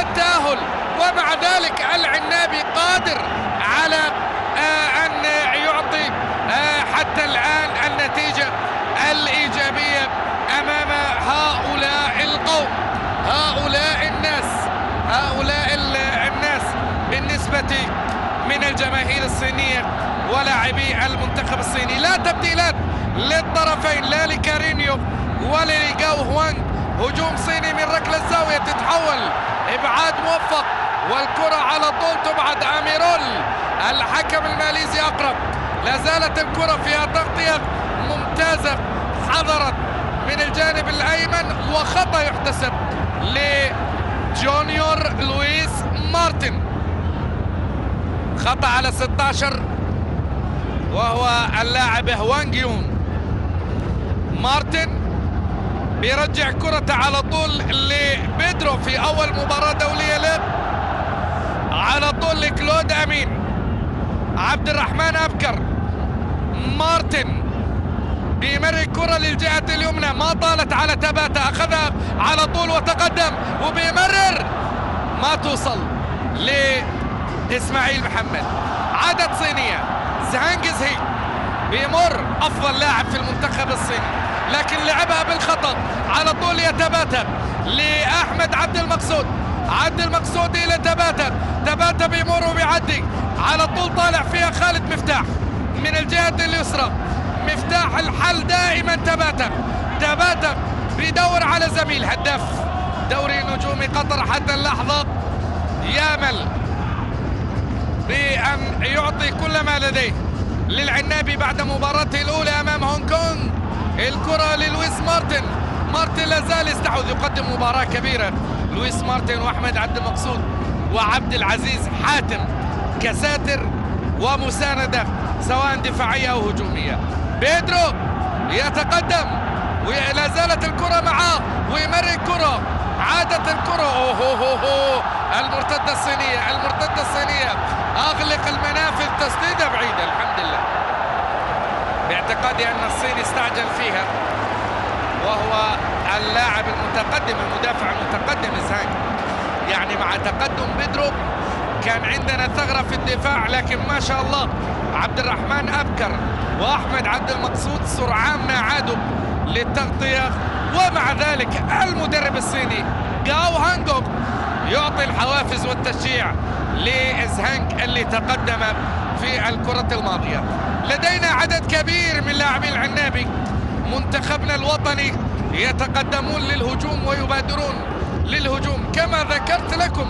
التأهل. ومع ذلك العنابي قادر على آه، أن يعطي آه، حتى الآن النتيجة الإيجابية هؤلاء القوم هؤلاء الناس هؤلاء الناس بالنسبة من الجماهير الصينية ولاعبي المنتخب الصيني. لا تبديلات للطرفين لا لكارينيو ولا لجاو هوانغ. هجوم صيني من ركلة الزاوية تتحول إبعاد موفق والكرة على طول تبعد أميرول. الحكم الماليزي أقرب. لا زالت الكرة فيها تغطية ممتازة حضرت من الجانب الأيمن وخطأ يحتسب لجونيور لويس مارتن. خطأ على 16 وهو اللاعب هوانج يون مارتن بيرجع كرته على طول لبيدرو في أول مباراة دولية له على طول لكلود أمين. عبد الرحمن أبكر. مارتن بيمر الكرة للجهة اليمنى. ما طالت على تباتا. أخذها على طول وتقدم. وبيمرر ما توصل لإسماعيل محمد. عادت صينية. زهانجز هي. بيمر أفضل لاعب في المنتخب الصيني. لكن لعبها بالخطأ. على طول يتباتر لأحمد عبد المقصود. عبد المقصود إلى تباتر تباتر بيمر وبيعدي. على طول طالع فيها خالد مفتاح. من الجهة اليسرى. مفتاح الحل دائما تباتر تباتر بيدور على زميل هداف. دوري نجوم قطر حتى اللحظة. يامل. بأن يعطي كل ما لديه. للعنابي بعد مباراته الأولى أمام هونغ كونغ. الكرة للويس مارتن. مارتن لازال يستحوذ. يقدم مباراة كبيرة. لويس مارتن وأحمد عبد المقصود وعبد العزيز حاتم. كساتر ومساندة سواء دفاعية أو هجومية. بيدرو يتقدم ولا زالت الكرة معاه ويمر الكرة. عادت الكرة. أوه المرتدة الصينية المرتدة الصينية. أغلق المنافذ تسديدة بعيدة الحمد لله. باعتقادي أن الصين استعجل فيها. وهو اللاعب المتقدم المدافع المتقدم زهانج يعني مع تقدم بيدرو كان عندنا ثغرة في الدفاع لكن ما شاء الله عبد الرحمن أبكر وأحمد عبد المقصود سرعان ما عادوا للتغطية. ومع ذلك المدرب الصيني جاو هانجوك يعطي الحوافز والتشجيع لإزهانك اللي تقدم في الكرة الماضية. لدينا عدد كبير من لاعبي العنابي. منتخبنا الوطني يتقدمون للهجوم ويبادرون للهجوم. كما ذكرت لكم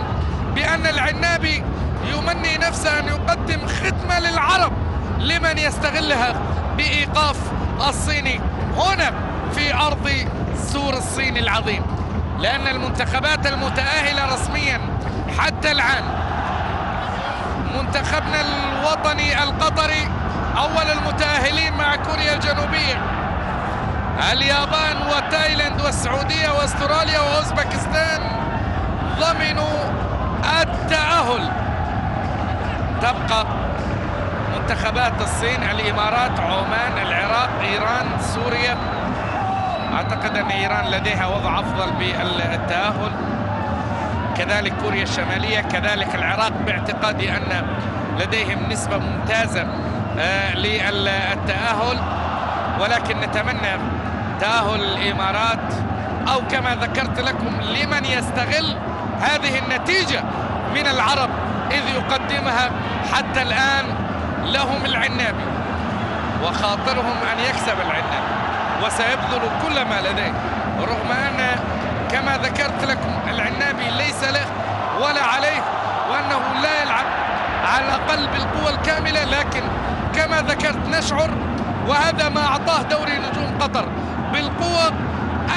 بأن العنابي يمني نفسه أن يقدم خدمة للعرب لمن يستغلها بإيقاف الصيني هنا في أرض سور الصين العظيم. لأن المنتخبات المتأهلة رسميا حتى الآن منتخبنا الوطني القطري أول المتأهلين مع كوريا الجنوبية اليابان وتايلاند والسعودية وأستراليا وأوزبكستان ضمنوا التأهل. تبقى منتخبات الصين الإمارات عمان العراق إيران سوريا. أعتقد أن إيران لديها وضع أفضل بالتأهل. كذلك كوريا الشمالية كذلك العراق باعتقادي أن لديهم نسبة ممتازة آه، للتأهل. ولكن نتمنى تأهل الإمارات أو كما ذكرت لكم لمن يستغل هذه النتيجة من العرب إذ يقدمها حتى الآن لهم العنابي وخاطرهم أن يكسب العنابي وسيبذل كل ما لديه. رغم أن كما ذكرت لكم العنابي ليس له ولا عليه وأنه لا يلعب على الأقل بالقوة الكاملة لكن كما ذكرت نشعر وهذا ما أعطاه دوري نجوم قطر بالقوة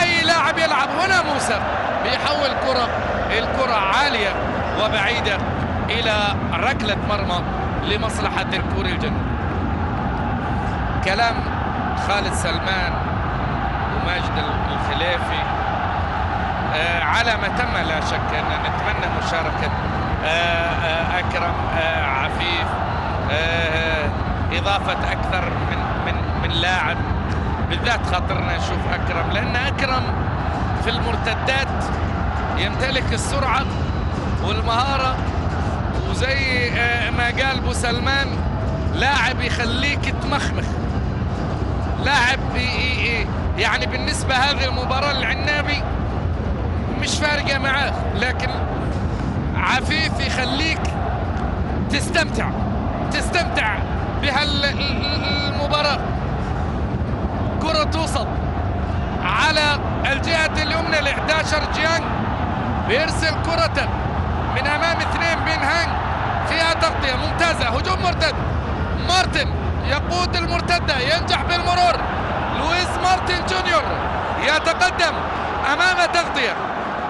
أي لاعب يلعب. هنا موسى بيحول كرة الكرة عالية وبعيدة إلى ركلة مرمى لمصلحة الكوري الجنوبي كلام خالد سلمان وماجد الخليفي. آه على ما تم لا شك أن نتمنى مشاركة آه آه أكرم آه عفيف آه إضافة أكثر من من من لاعب. بالذات خاطرنا نشوف أكرم لأن أكرم في المرتدات يمتلك السرعة والمهارة وزي ما قال أبو سلمان لاعب يخليك تمخمخ. لاعب يعني بالنسبة هذه المباراة العنابي مش فارقة معاه لكن عفيف يخليك تستمتع تستمتع بهالمباراة. كرة توصل على الجهة اليمنى ل 11 جيانج بيرسل كرة من أمام اثنين بين هانج فيها تغطية. ممتازة. هجوم مرتد. مارتن يقود المرتدة. ينجح بالمرور. لويس مارتن جونيور يتقدم أمام تغطية.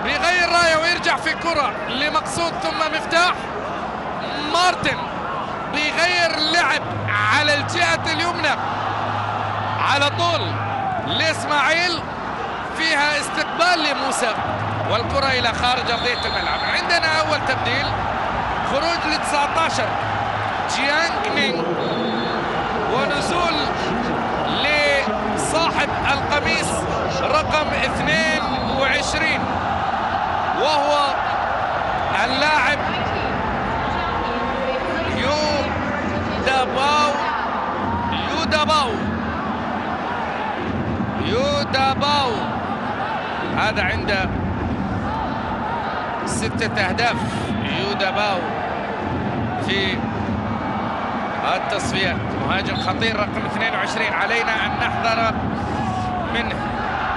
بيغير رايه ويرجع في كرة لمقصود ثم مفتاح. مارتن بيغير اللعب على الجهة اليمنى. على طول لإسماعيل فيها استقبال لموسى. والكرة إلى خارج أرضية الملعب. عندنا أول تبديل. خروج ل 19 جيانغ نينغ ونزول لصاحب القميص رقم 22 وهو اللاعب يو داباو. يو داباو. يو داباو. هذا عنده ستة أهداف. يو داباو في التصفيات مهاجم خطير رقم 22 علينا أن نحذر منه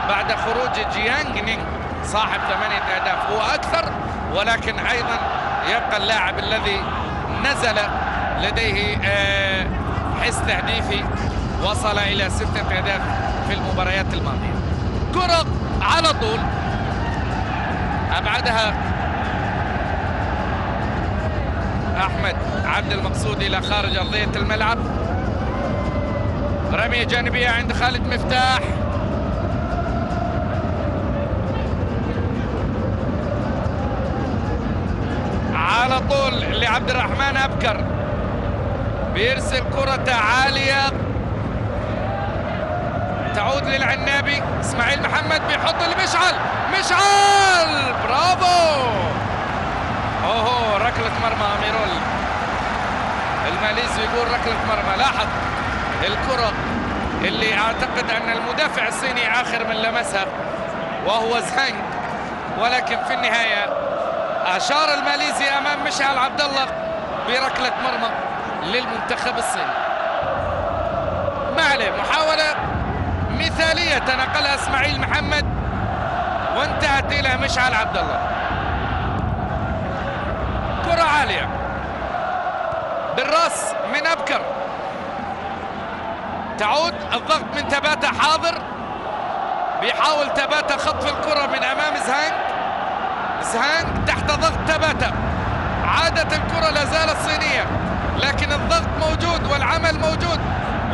بعد خروج جيانغ نينغ صاحب ثمانية أهداف. هو أكثر ولكن أيضا يبقى اللاعب الذي نزل لديه حس تهديفي. وصل إلى ستة أهداف في المباريات الماضية. كرة على طول. أبعدها احمد عبد المقصود إلى خارج أرضية الملعب. رميه جانبية عند خالد مفتاح. على طول لعبد الرحمن أبكر. بيرسل كرة عالية. تعود للعنابي إسماعيل محمد بيحط المشعل مشعل! برافو! اوه ركلة مرمى أميرول. الماليزي يقول ركلة مرمى. لاحظ الكرة اللي أعتقد أن المدافع الصيني آخر من لمسها وهو زهانج. ولكن في النهاية أشار الماليزي أمام مشعل عبد الله بركلة مرمى للمنتخب الصيني. ما عليه محاولة مثالية تنقلها إسماعيل محمد وانتهت إلى مشعل عبد الله عالية بالراس من أبكر. تعود الضغط من تباتا حاضر. بيحاول تباتا خطف الكرة من أمام زهانج زهانج تحت ضغط تباتا. عادت الكرة لا زالت صينية. لكن الضغط موجود والعمل موجود.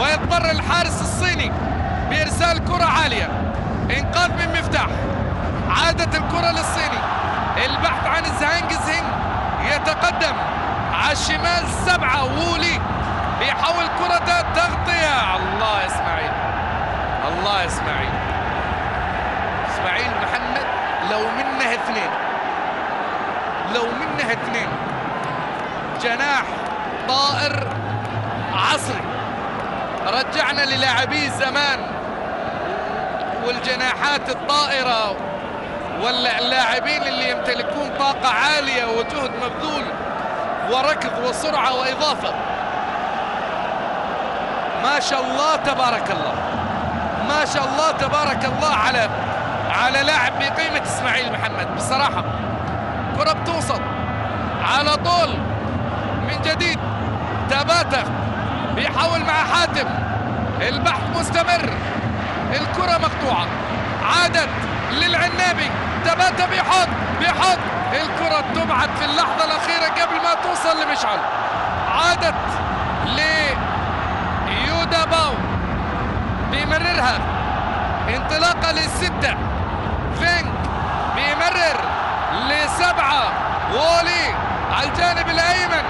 ويضطر الحارس الصيني بإرسال كرة عالية. إنقاذ من مفتاح. عادت الكرة للصيني. البحث عن زهانج زهنج يتقدم على الشمال سبعة وولي بيحول كرة تغطية. الله إسماعيل الله إسماعيل. إسماعيل محمد لو منه اثنين لو منه اثنين. جناح طائر عصري. رجعنا للاعبي زمان والجناحات الطائرة. واللاعبين اللي يمتلكون طاقة عالية وجهد مبذول وركض وسرعة وإضافة. ما شاء الله تبارك الله. ما شاء الله تبارك الله على على لاعب بقيمة إسماعيل محمد. بصراحة كرة بتوصل على طول من جديد. تاباتا بيحاول مع حاتم. البحث مستمر. الكرة مقطوعة. عادت للعنابي. تباتا بيحط بيحط الكرة تبعد في اللحظة الأخيرة قبل ما توصل لمشعل. عادت ليودا باو بيمررها. انطلاقة للستة. فينك. بيمرر لسبعة. وولي على الجانب الأيمن.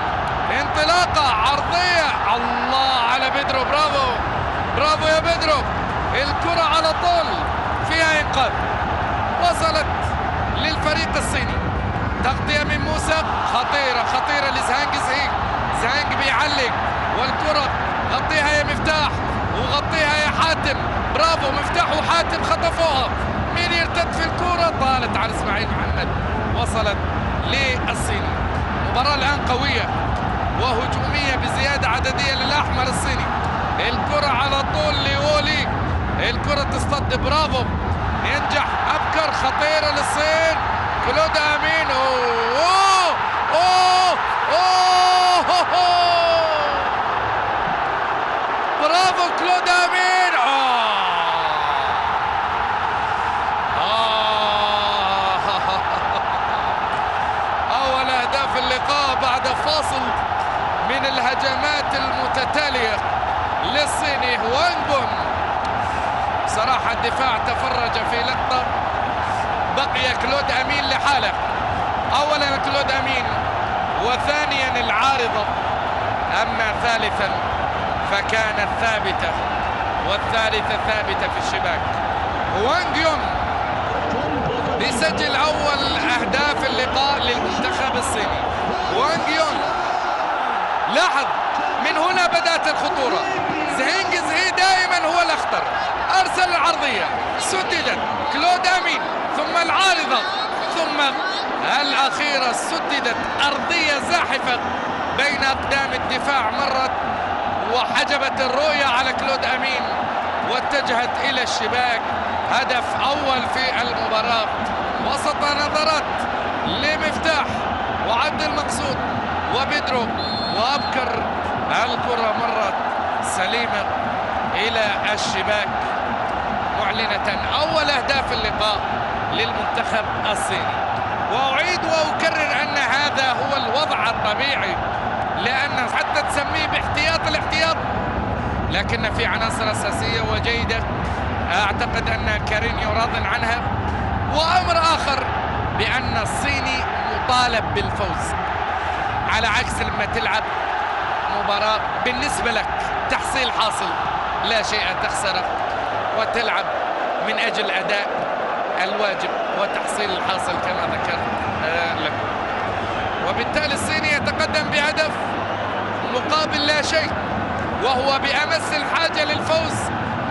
انطلاقة عرضية. الله على بيدرو. برافو. برافو يا بيدرو. الكرة على طول. فيها إنقاذ. وصلت للفريق الصيني. تغطية من موسى. خطيرة خطيرة لزهانج زهيق زهانج بيعلق. والكرة غطيها يا مفتاح. وغطيها يا حاتم. برافو مفتاح وحاتم خطفوها. مين يرتد في الكرة طالت على إسماعيل محمد. وصلت للصيني مباراة الآن قوية وهجومية بزيادة عددية للأحمر الصيني. الكرة على طول لولي. الكرة تصطدم. برافو. ينجح. أبكر. خطيرة للصين. كلود أوه أوه, أوه, أوه! برافو كلود أمين. أوه آه! أول أهداف اللقاء بعد فاصل من الهجمات المتتالية للصيني هوانغبون صراحة الدفاع تفرج في لقطة بقي كلود أمين لحاله. أولا كلود أمين وثانيا العارضة. أما ثالثا فكانت ثابتة والثالثة ثابتة في الشباك. وانج يونغ بيسجل أول أهداف اللقاء للمنتخب الصيني. وانج يونغ لاحظ من هنا بدأت الخطورة. زهينج زهي دائما هو الأخطر. أرسل العرضية. سددت كلود أمين. ثم العارضة ثم الأخيرة سددت أرضية زاحفة بين أقدام الدفاع مرت وحجبت الرؤية على كلود أمين واتجهت إلى الشباك. هدف أول في المباراة. وسط نظرات لمفتاح وعبد المقصود وبدرو وأبكر الكرة مرت سليمة إلى الشباك. معلنة أول أهداف اللقاء. للمنتخب الصيني. وأعيد وأكرر أن هذا هو الوضع الطبيعي لأن حتى تسميه باحتياط الاحتياط. لكن في عناصر أساسية وجيدة أعتقد أن كارينيو راض عنها. وأمر آخر بأن الصيني مطالب بالفوز. على عكس لما تلعب مباراة بالنسبة لك تحصيل حاصل لا شيء تخسره وتلعب من أجل أداء الواجب وتحصيل الحاصل كما ذكرت لكم. وبالتالي الصيني يتقدم بهدف مقابل لا شيء وهو بأمس الحاجة للفوز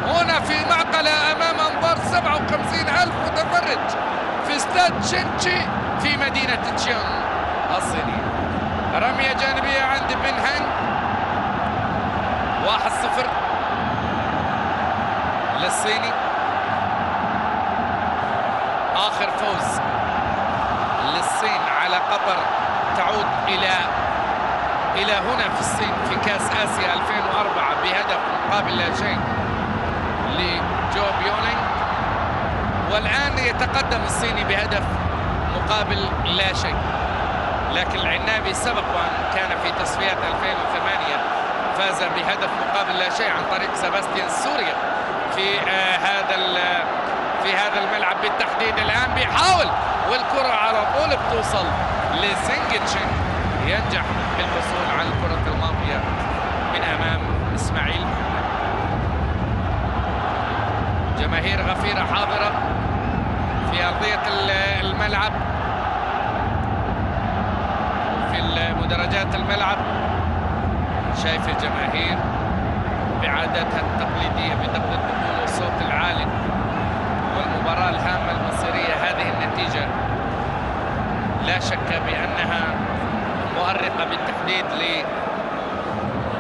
هنا في معقلة أمام أنظار 57 ألف متفرج في استاد شينشي في مدينة تشيون الصينية رمية جانبية عند بن هانج واحد صفر للصيني. آخر فوز للصين على قطر تعود إلى إلى هنا في الصين في كأس آسيا 2004 بهدف مقابل لا شيء لجو بيونينغ. والآن يتقدم الصيني بهدف مقابل لا شيء لكن العنابي سبق وأن كان في تصفيات 2008 فاز بهدف مقابل لا شيء عن طريق سباستيان سوريا في آه هذا في هذا الملعب بالتحديد الآن. بيحاول والكرة على طول بتوصل لزينجتشن ينجح بالحصول على الكرة الماضية من أمام إسماعيل جماهير غفيرة حاضرة في أرضية الملعب. في مدرجات الملعب. شايف الجماهير بعاداتها التقليدية بدق الدخول والصوت العالي. النتيجة لا شك بأنها مؤرقة بالتحديد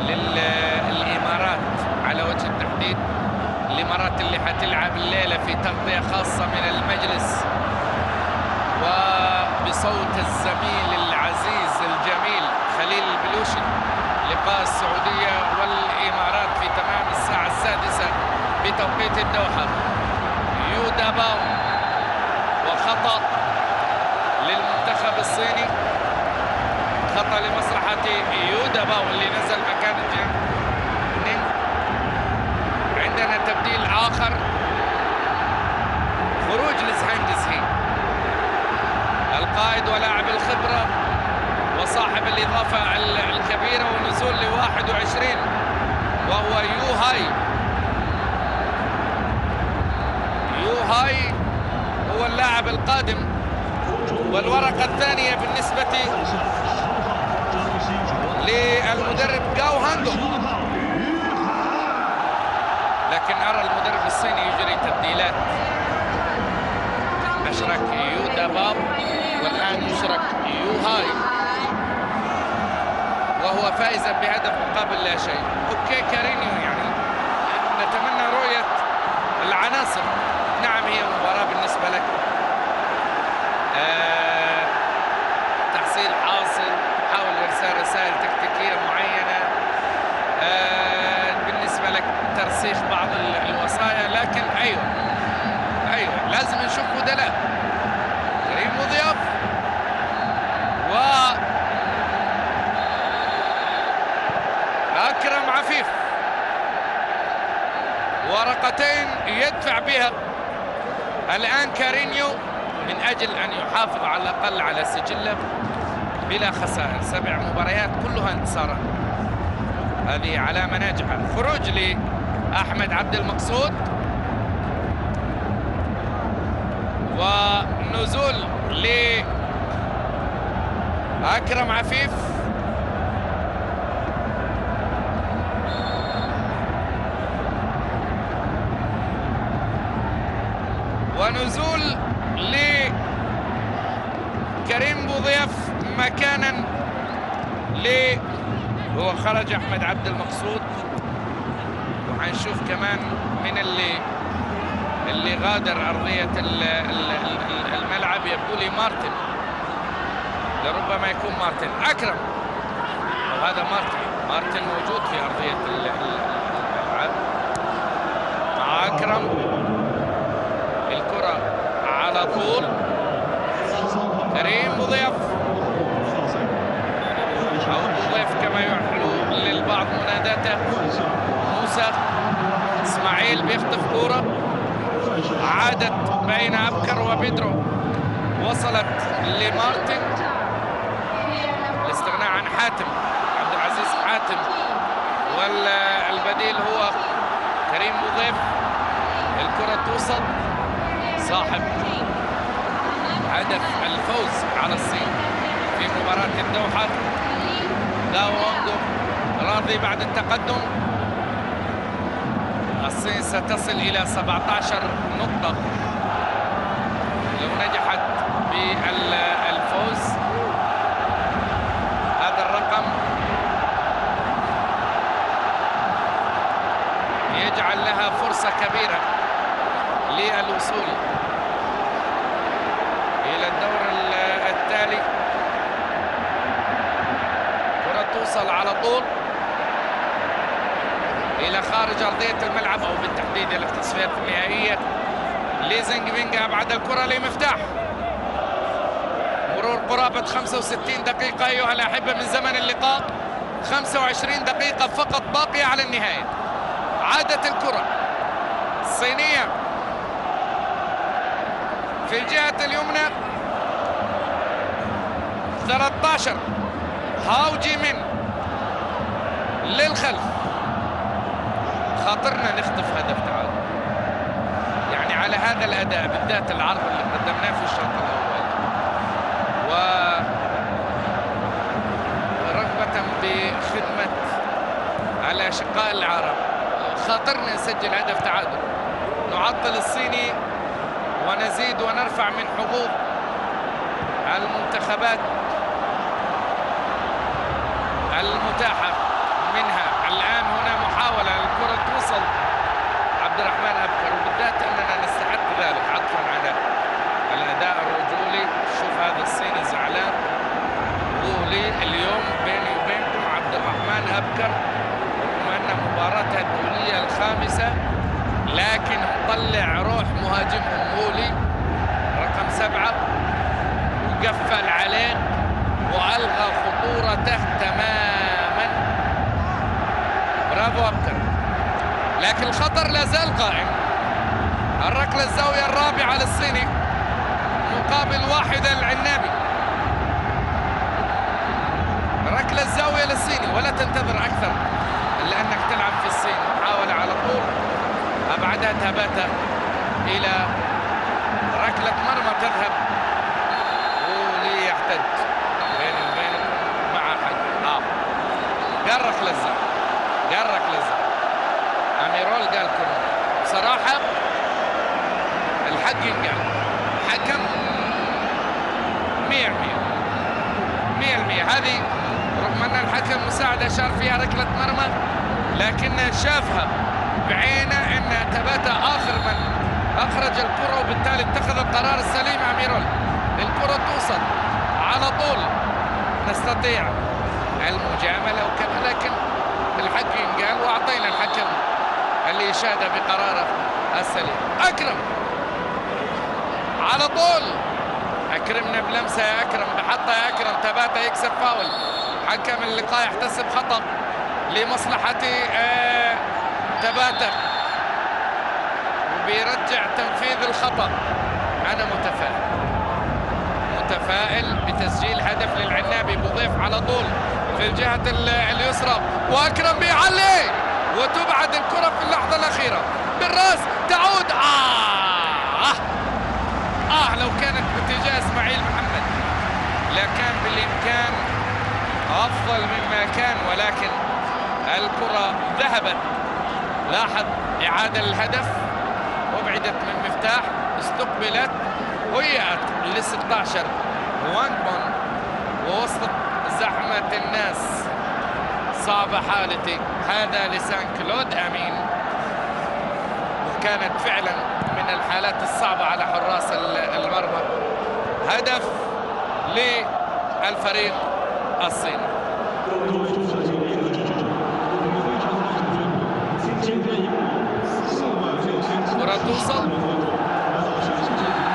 للإمارات على المباريات اللي حتلعب الليلة في تغطية خاصة من المجلس. وبصوت الزميل العزيز الجميل خليل البلوشي لقاء السعودية والإمارات في تمام الساعة السادسة بتوقيت الدوحة. يودا باو وخطأ للمنتخب الصيني خطأ لمصلحة يودا باو اللي نزل مكان نينج عندنا تبديل آخر. خروج لزهانجزهي القائد ولاعب الخبرة وصاحب الإضافة الكبيرة ونزول ل 21 وهو يو هاي يو هاي هو اللاعب القادم والورقة الثانية بالنسبة للمدرب جاو هاندو. لكن أرى المدرب الصيني يجري تبديلات. أشرك يو داباو والآن يشرك يو هاي وهو فائزا بهدف مقابل لا شيء. okay كارينيو يعني. نتمنى رؤية العناصر. نعم هي مباراة بالنسبة لك آه تحصيل حاصل حاول ارسال رسائل تكتيكيه معينه آه بالنسبة لك ترسيخ بعض الوصايا لكن أيوه أيوه لازم نشوف بدلاء كريم مضياف و أكرم عفيف ورقتين يدفع بها. الآن كارينيو من أجل أن يحافظ على الأقل على سجله بلا خسائر. سبع مباريات كلها انتصارات هذه علامة ناجحة. خروج لأحمد عبد المقصود. ونزول لأكرم عفيف ونزول لكريم بوضيف مكانا ل هو خرج احمد عبد المقصود. وحنشوف كمان من اللي اللي غادر أرضية الملعب يبدو لي مارتن. لربما يكون مارتن. أكرم! وهذا مارتن. مارتن موجود في أرضية الملعب. مع أكرم. الكرة على طول. كريم مضيف أو مضيف كما يحلو للبعض موسى إسماعيل بيخطف كورة. عادت بين أبكر وبيدرو وصلت لمارتن. الاستغناء عن حاتم عبد العزيز حاتم. والبديل هو كريم مضيف. الكرة توصل. صاحب هدف الفوز على الصين في مباراة الدوحة. داو وانجو راضي بعد التقدم. الصين ستصل إلى 17 نقطة. لو نجحت بالفوز هذا الرقم يجعل لها فرصة كبيرة للوصول إلى الدور التالي. كرة توصل على طول. إلى خارج أرضية الملعب أو بالتحديد إلى التصفيات النهائية. ليزنج فينجا أبعد الكرة لمفتاح. مرور قرابة 65 دقيقة أيها الأحبة من زمن اللقاء. 25 دقيقة فقط باقية على النهاية. عادت الكرة. الصينية في الجهة اليمنى. 13 هاو جي من للخلف. خاطرنا نخطف هدف تعادل. يعني على هذا الأداء بالذات العرض اللي قدمناه في الشوط الأول. و رغبة بخدمة الاشقاء العرب. خاطرنا نسجل هدف تعادل. نعطل الصيني ونزيد ونرفع من حظوظ المنتخبات المتاحة منها الآن هنا محاولة الكرة توصل عبد الرحمن أبكر الخامسة لكن طلع روح مهاجمهم مولي رقم سبعة وقفل عليه وألغى خطورته تماما. برافو أبكر. لكن الخطر لا زال قائم. الركلة الزاوية الرابعة للصيني مقابل واحدة للعنابي ركلة الزاوية للصيني ولا تنتظر أكثر إلا أنك تلعب في الصين. محاولة على طول أبعدها تاباتا إلى ركلة مرمى تذهب وليحتج بين البين مع حد آه الزاوية قال ركلة الزاوية أميرول قال كله بصراحة الحق ينقال. حكم 100% 100% هذه رغم أن الحكم مساعد أشار فيها ركلة مرمى لكنه شافها بعينه أن تباتا آخر من أخرج الكرة وبالتالي اتخذ القرار السليم. أميرول الكره توصل على طول. نستطيع المجاملة وكذا لكن الحق ينقال وأعطينا الحكم الاشاده بقراره السليم. أكرم على طول. أكرمنا بلمسة يا أكرم بحطها يا أكرم تباتا يكسب فاول. حكم اللقاء يحتسب خطأ لمصلحة آه تباتا. وبيرجع تنفيذ الخطأ. أنا متفائل. متفائل بتسجيل هدف للعنابي بضيف على طول. في الجهة اليسرى. وأكرم بيعلي. وتبعد الكرة في اللحظة الأخيرة. بالرأس تعود آه, آه. لو كانت باتجاه إسماعيل محمد. لكان بالإمكان أفضل مما كان ولكن الكرة ذهبت. لاحظ إعادة الهدف. وابعدت من مفتاح. استقبلت. هيئت ل 16 وان بون. زحمة الناس. صعبة حالتي. هذا لسان كلود أمين. وكانت فعلا من الحالات الصعبة على حراس المرمى. هدف للفريق الصيني. كرة توصل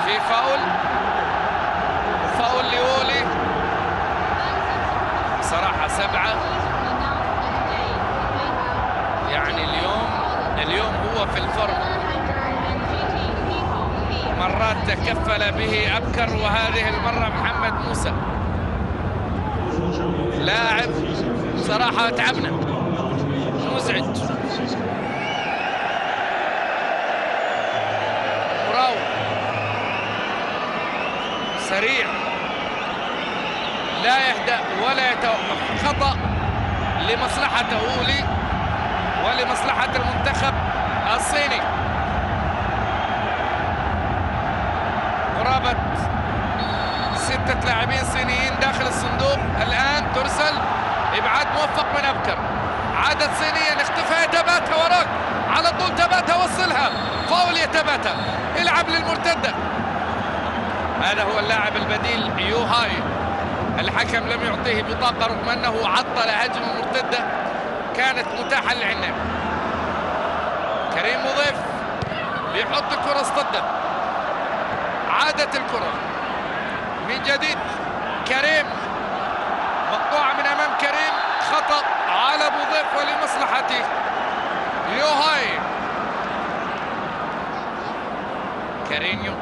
في فاول فاول ليولي صراحة سبعة يعني اليوم اليوم هو في الفورم مرات تكفل به أبكر وهذه المرة محمد موسى. لاعب صراحة تعبنا. لا يهدأ ولا يتوقف. خطأ لمصلحة أولي ولمصلحة المنتخب الصيني. قرابة ستة لاعبين صينيين داخل الصندوق. الآن ترسل إبعاد موفق من أبكر. عادت صينيا اختفى. تباتا وراك. على طول تباتا وصلها. فاول يا تباتا العب للمرتدة. هذا هو اللاعب البديل يوهاي. الحكم لم يعطيه بطاقة رغم أنه عطل هجمة مرتدة كانت متاحة للعناب كريم مضيف بيحط الكرة اصطدت. عادت الكرة. من جديد كريم. مقطوعة من أمام كريم. خطأ على مضيف ولمصلحته يوهاي كارينيو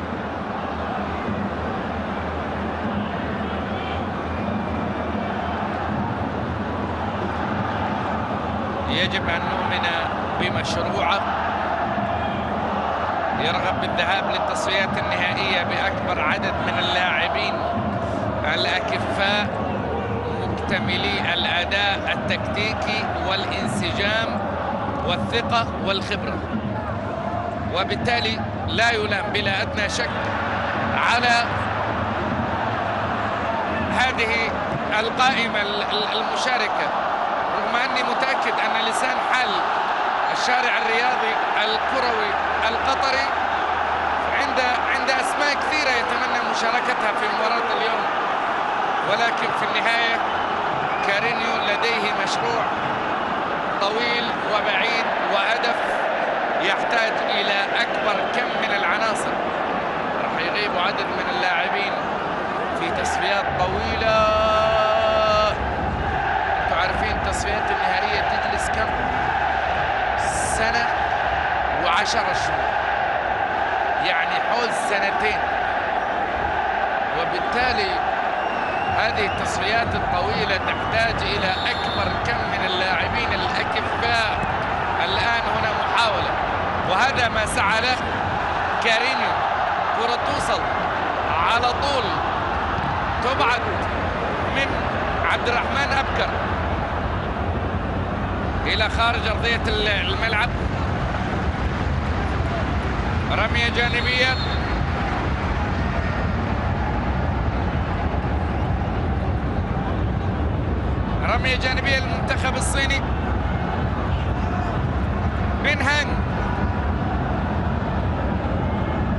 يجب أن نؤمن بمشروعه يرغب بالذهاب للتصفيات النهائية بأكبر عدد من اللاعبين الأكفاء مكتملي الأداء التكتيكي والانسجام والثقة والخبرة. وبالتالي لا يلام بلا أدنى شك على هذه القائمة المشاركة. رغم أني متأكد أن لسان حال الشارع الرياضي الكروي القطري. عند عند أسماء كثيرة يتمنى مشاركتها في مباراة اليوم. ولكن في النهاية كارينيو لديه مشروع طويل وبعيد وهدف يحتاج إلى أكبر كم من العناصر. راح يغيب عدد من اللاعبين في تصفيات طويلة أنتم عارفين التصفيات النهائية تجلس كم سنة وعشرة شهور. يعني حول سنتين. وبالتالي هذه التصفيات الطويلة تحتاج إلى أكبر كم من اللاعبين الأكفاء. الآن هنا محاولة. وهذا ما سعى له كارينيو. كرة توصل. على طول. تبعد من عبد الرحمن أبكر. إلى خارج أرضية الملعب. رمية جانبية. رمية جانبية للمنتخب الصيني. بن هانج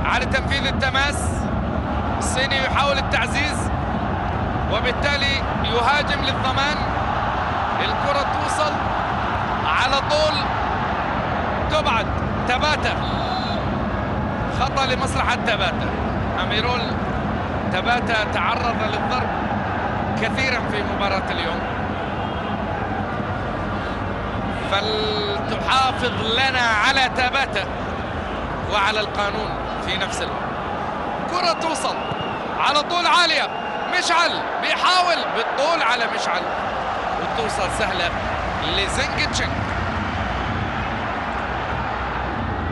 على تنفيذ التماس الصيني يحاول التعزيز وبالتالي يهاجم للضمان. الكرة توصل على طول. تبعد تباتا خطأ لمصلحة تباتا. أميرول تباتا تعرض للضرب كثيرا في مباراة اليوم. فلتحافظ لنا على تباتا وعلى القانون في نفس الوقت. كرة توصل على طول عالية. مشعل بيحاول بالطول على مشعل. وتوصل سهلة لزنجتشن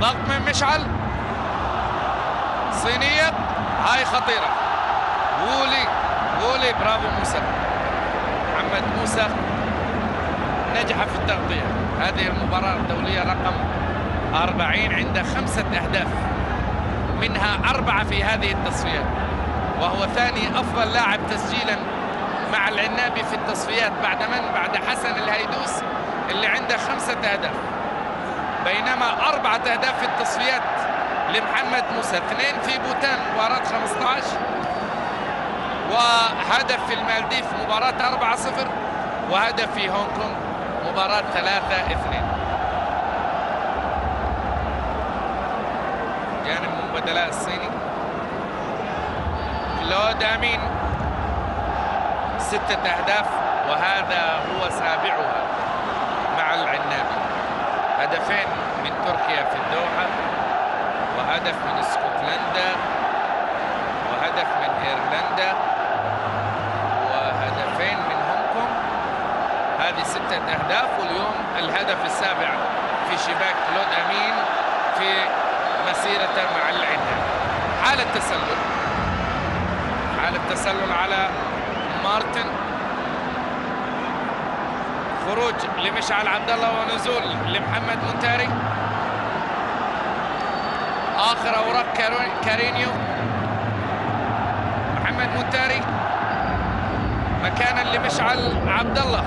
ضغط من مشعل. صينية. هاي خطيرة. وولي وولي برافو موسى. محمد موسى نجح في التغطية. هذه المباراة الدولية رقم 40 عنده خمسة أهداف. منها أربعة في هذه التصفيات. وهو ثاني أفضل لاعب تسجيلا مع العنابي في التصفيات. بعد من؟ بعد حسن الهيدوس اللي عنده خمسة أهداف. بينما أربعة أهداف في التصفيات لمحمد موسى. اثنين في بوتان مباراة 15 وهدف في المالديف مباراة 4-0 وهدف في هونغ كونغ مباراة 3-2 جانب من بدلاء الصيني. كلود أمين. ستة أهداف وهذا هو سابعها مع العنابي هدفين من تركيا في الدوحة. وهدف من اسكتلندا وهدف من ايرلندا وهدفين من هونغ كونغ. هذه ستة أهداف واليوم الهدف السابع في شباك كلود أمين في مسيرته مع العنابي حالة تسلل. حالة تسلل على مارتن. خروج لمشعل عبد الله ونزول لمحمد منتاري آخر أوراق كارينيو. محمد منتاري مكانا لمشعل عبد الله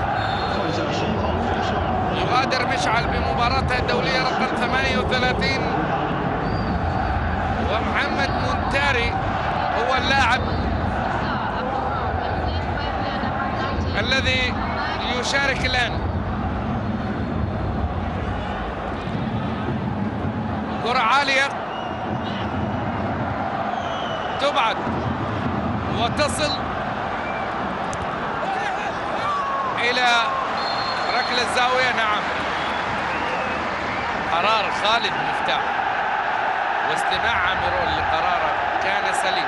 يغادر مشعل بمباراته الدولية رقم 38 ومحمد منتاري هو اللاعب الذي يشارك الآن. كرة عالية تبعد وتصل إلى ركلة الزاوية. نعم. قرار خالد مفتاح. واستماع عامرون لقراره كان سليم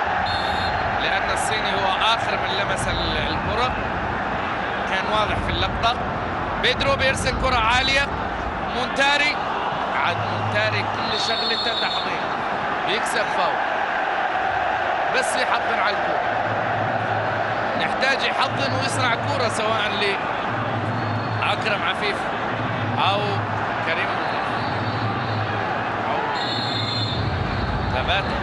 لأن الصيني هو آخر من لمس الكرة. كان واضح في اللقطة. بيدرو بيرسل كرة عالية. مونتاري. عاد مونتاري كل شغلته تحضير. بيكسب فاول. بس يحضر على الكورة. نحتاج يحضن ويصنع كورة سواء لأكرم عفيف أو كريم أو ثباته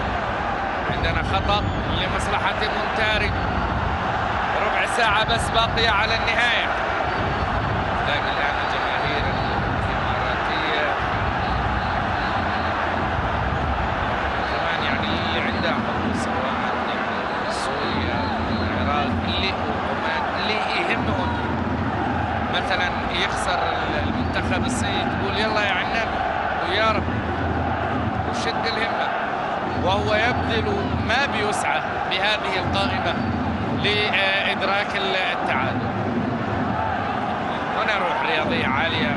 عندنا خطأ لمصلحة مونتاري. ربع ساعة بس باقية على النهاية تلاقي الآن الجماهير الإماراتية كمان يعني اللي عندها حظوظ سواء يعني سوريا العراق اللي عمان اللي يهمهم مثلا يخسر المنتخب الصيني. تقول يلا يا عناب ويا رب يشد الهمة. وهو يبذل ما بيسعى بهذه القائمة لإدراك التعادل. هنا روح رياضية عالية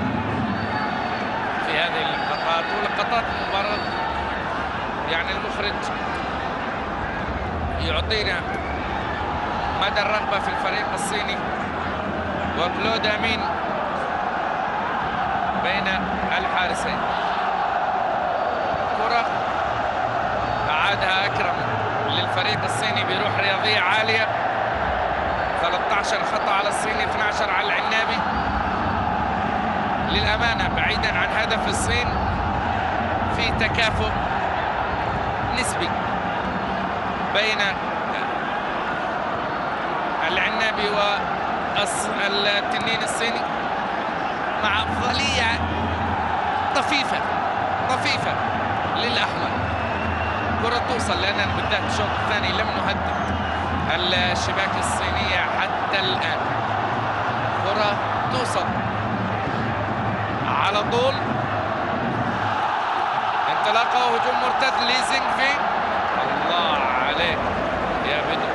في هذه اللقطات ولقطات المباراة يعني المخرج يعطينا مدى الرغبة في الفريق الصيني. وكلود أمين بين الحارسين. كرة أعادها أكرم للفريق الصيني بروح رياضية عالية. 13 خطأ على الصيني 12 على العنابي. للأمانة بعيدا عن هدف الصين في تكافؤ نسبي بين العنابي والتنين الصيني. مع أفضلية طفيفة طفيفة للأحمر. كرة توصل لأننا بالذات الشوط الثاني لم نهدد الشباك الصينية حتى الآن. كرة توصل. على طول. انطلاقة وهجوم مرتد ليزينغ في الله عليك يا بدر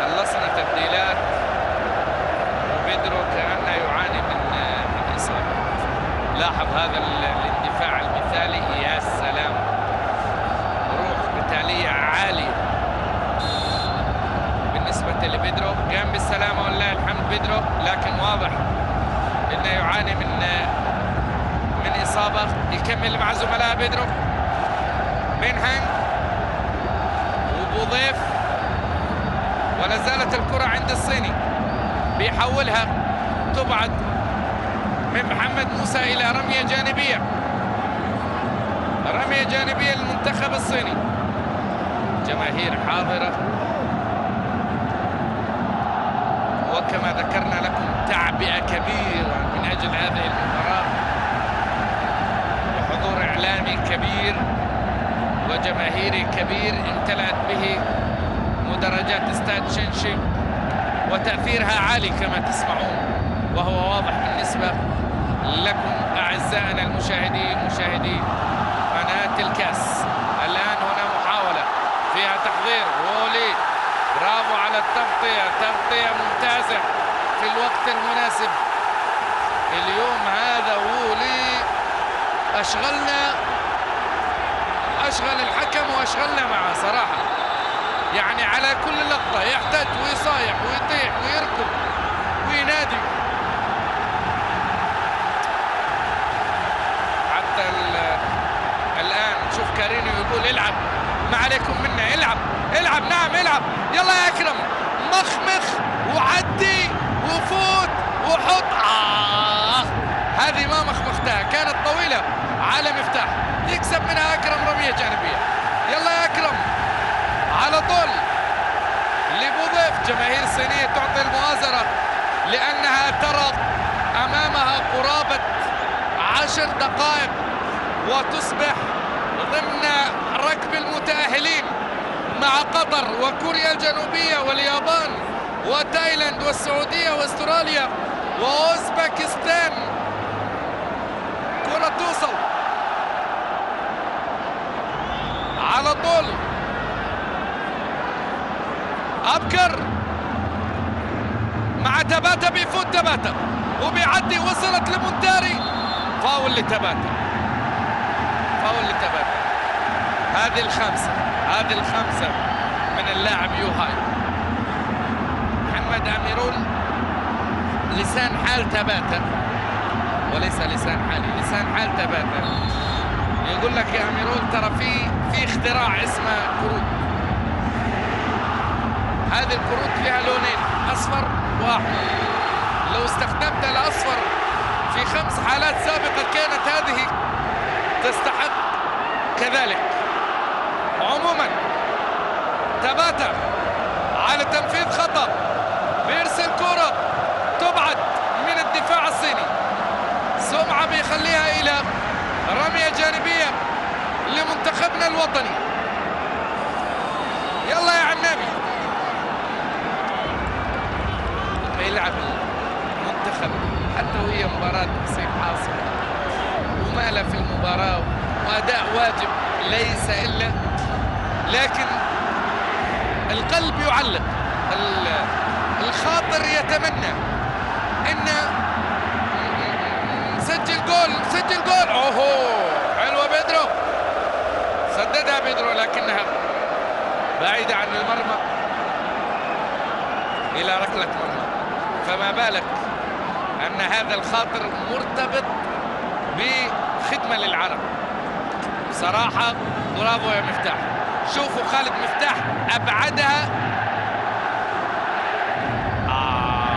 خلصنا تبديلات وبدرو كأنه يعاني من من إصابة لاحظ هذا الاندفاع المثالي يا سلام روح قتالية عالية بالنسبة لبدرو قام بالسلامة ولله الحمد بدرو لكن واضح انه يعاني من من اصابه يكمل مع زملاء بيدرو بينهانج وبوضيف ولا زالت الكره عند الصيني بيحولها تبعد من محمد موسى إلى رمية جانبية. رمية جانبية للمنتخب الصيني. جماهير حاضرة. وكما ذكرنا لكم تعبئة كبيرة من أجل هذه المباراة. وحضور إعلامي كبير وجماهيري كبير امتلأت به مدرجات استاد شنشي وتأثيرها عالي كما تسمعون وهو واضح بالنسبة لكم أعزائنا المشاهدين مشاهدي قناة الكأس. الآن هنا محاولة فيها تحضير. وولي برافو على التغطية. تغطية ممتازة في الوقت المناسب. اليوم هذا وولي أشغلنا أشغل الحكم وأشغلنا معه صراحة. يعني على كل لقطة يحتاج ويصايح ويطيح ويركض وينادي حتى الآن كارينو يقول العب. ما عليكم منا العب. العب. نعم العب. يلا يا أكرم. مخمخ وعدي وفوت وحط. آه. هذه ما مخمختها. كانت طويلة. على مفتاح. يكسب منها أكرم رمية جانبية. يلا يا أكرم. على طول. لبوضيف. جماهير الصينية تعطي المؤازرة لأنها ترى أمامها قرابة عشر دقائق وتصبح ضمن ركب المتأهلين مع قطر وكوريا الجنوبية واليابان وتايلاند والسعودية واستراليا وأوزبكستان. كرة توصل. على طول أبكر. مع تباتا بيفوت تباتا. وبيعدي وصلت لمونتاري. فاول لتباتا. فاول لتباتا. هذه الخمسة هذه الخمسة من اللاعب يوهاي. محمد أميرول لسان حال تباتا. وليس لسان حالي لسان حال تباتا. يقول لك يا أميرول ترى في في اختراع اسمه كروت. هذه الكروت فيها لونين أصفر وأحمر. لو استخدمت الأصفر في خمس حالات سابقة كانت هذه تستحق كذلك. تباتا على تنفيذ خطأ. بيرسل كرة تبعد من الدفاع الصيني. سمعة بيخليها إلى رمية جانبية لمنتخبنا الوطني يلا يا عنابي لما يلعب المنتخب حتى وهي مباراة تصير حاصلة كمالة في المباراة وأداء واجب ليس إلا لكن القلب يعلق الخاطر يتمنى ان سجل جول سجل جول اوهو حلوة بيدرو سددها بيدرو لكنها بعيده عن المرمى إلى ركله مرمى فما بالك أن هذا الخاطر مرتبط بخدمة للعرب. صراحة برافو يا مفتاح. شوفوا خالد مفتاح أبعدها. آه.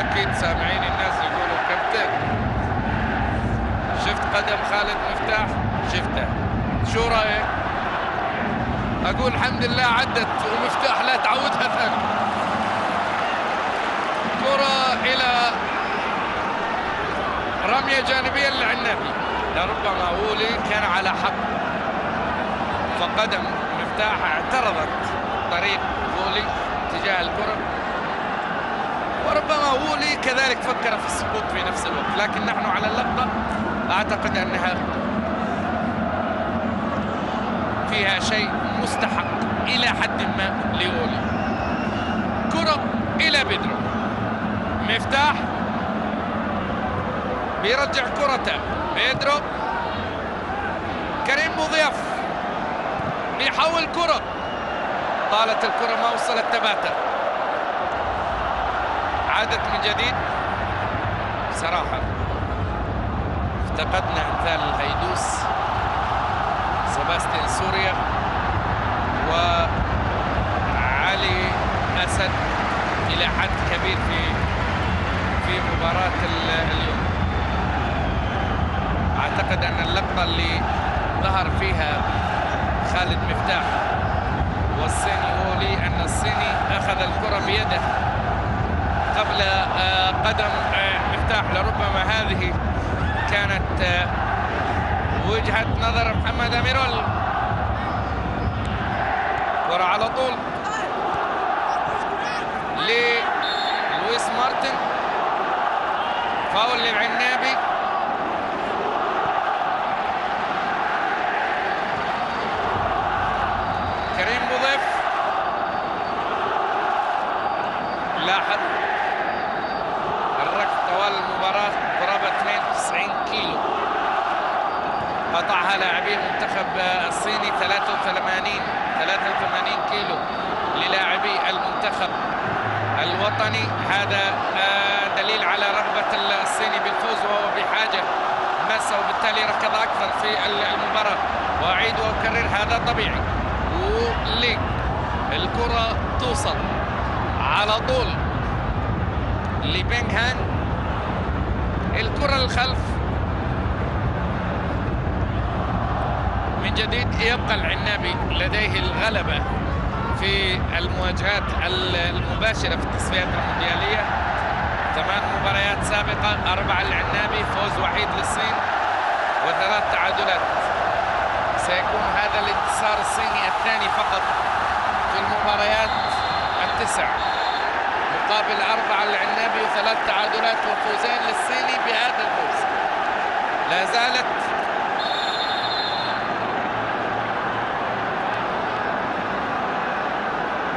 أكيد سامعين الناس يقولوا كابتن. شفت قدم خالد مفتاح؟ شفته. شو رأيك؟ أقول الحمد لله عدت ومفتاح لا تعودها ثاني كرة إلى رمية جانبية للعنابي لربما وولي كان على حق. فقدم مفتاح اعترضت طريق وولي تجاه الكرة. وربما وولي كذلك فكر في السقوط في نفس الوقت. لكن نحن على اللقطة أعتقد أنها فيها شيء مستحق إلى حد ما لوولي كرة إلى بيدرو مفتاح بيرجع كرته. بيدرو. كريم مضيف. بيحول كرة. طالت الكرة ما وصلت تباتا عادت من جديد. صراحة افتقدنا امثال الهيدوس. سباستين سوريا. وعلي أسد. إلى حد كبير في في مباراة اليوم. أعتقد أن اللقطة اللي ظهر فيها خالد مفتاح والصيني وولي أن الصيني أخذ الكرة بيده قبل آه، قدم آه، مفتاح. لربما هذه كانت آه، وجهة نظر محمد أميرول. كرة على طول للويس مارتن. فاول للعنابي كريم مضيف لاحظ الركض طوال المباراة قرابة 92 كيلو قطعها لاعبي المنتخب الصيني 83 83 كيلو للاعبي المنتخب الوطني هذا آه، دليل على رغبة الصيني بالفوز وهو بحاجة مسة وبالتالي ركض أكثر في المباراة وأعيد وأكرر هذا طبيعي. ولي الكرة توصل. على طول. لبينغ هان الكرة للخلف. من جديد يبقى العنابي لديه الغلبة في المواجهات المباشرة في التصفيات المونديالية. ثمان مباريات سابقة. أربعة للعنابي فوز وحيد للصين. وثلاث تعادلات. سيكون هذا الانتصار الصيني الثاني فقط في المباريات التسع. مقابل أربعة للعنابي وثلاث تعادلات وفوزين للصيني بهذا الفوز. لا زالت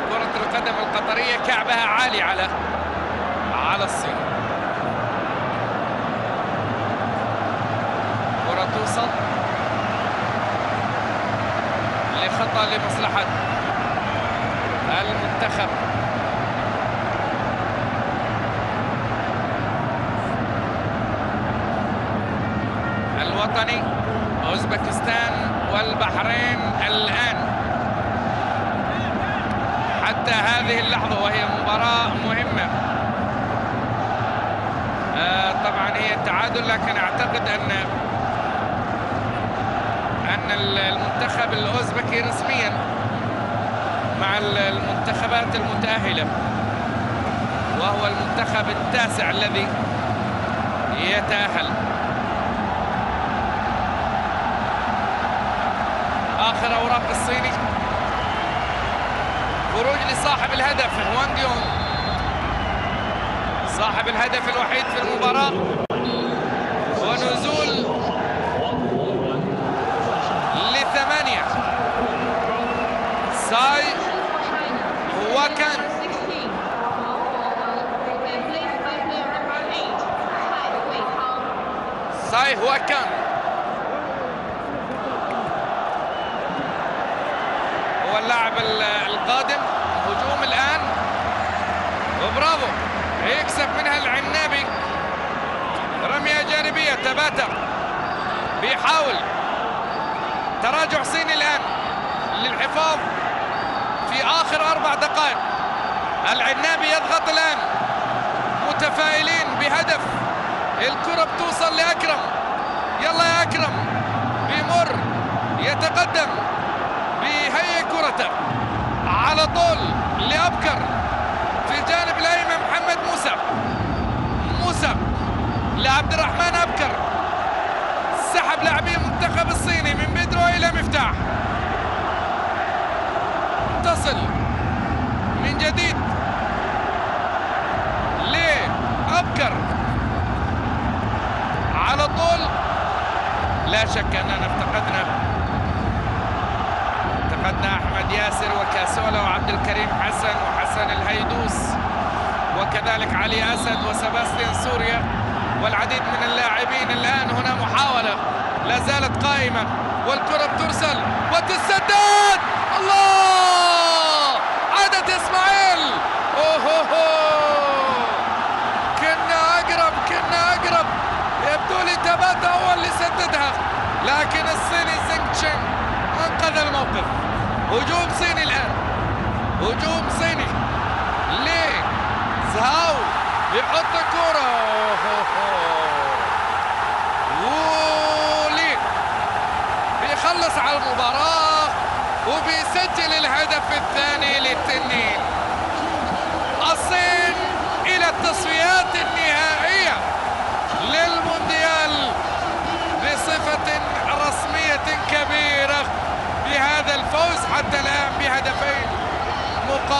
كرة القدم القطرية كعبها عالي على على الصين كرة توصل لخطأ لمصلحة المنتخب. الوطني أوزبكستان والبحرين الآن. حتى هذه اللحظة وهي مباراة مهمة. آه طبعا هي تعادل لكن أعتقد أن المنتخب الأوزبكي رسميا مع المنتخبات المتأهلة. وهو المنتخب التاسع الذي يتأهل. آخر أوراق الصيني. خروج لصاحب الهدف هوان ديون صاحب الهدف الوحيد في المباراة.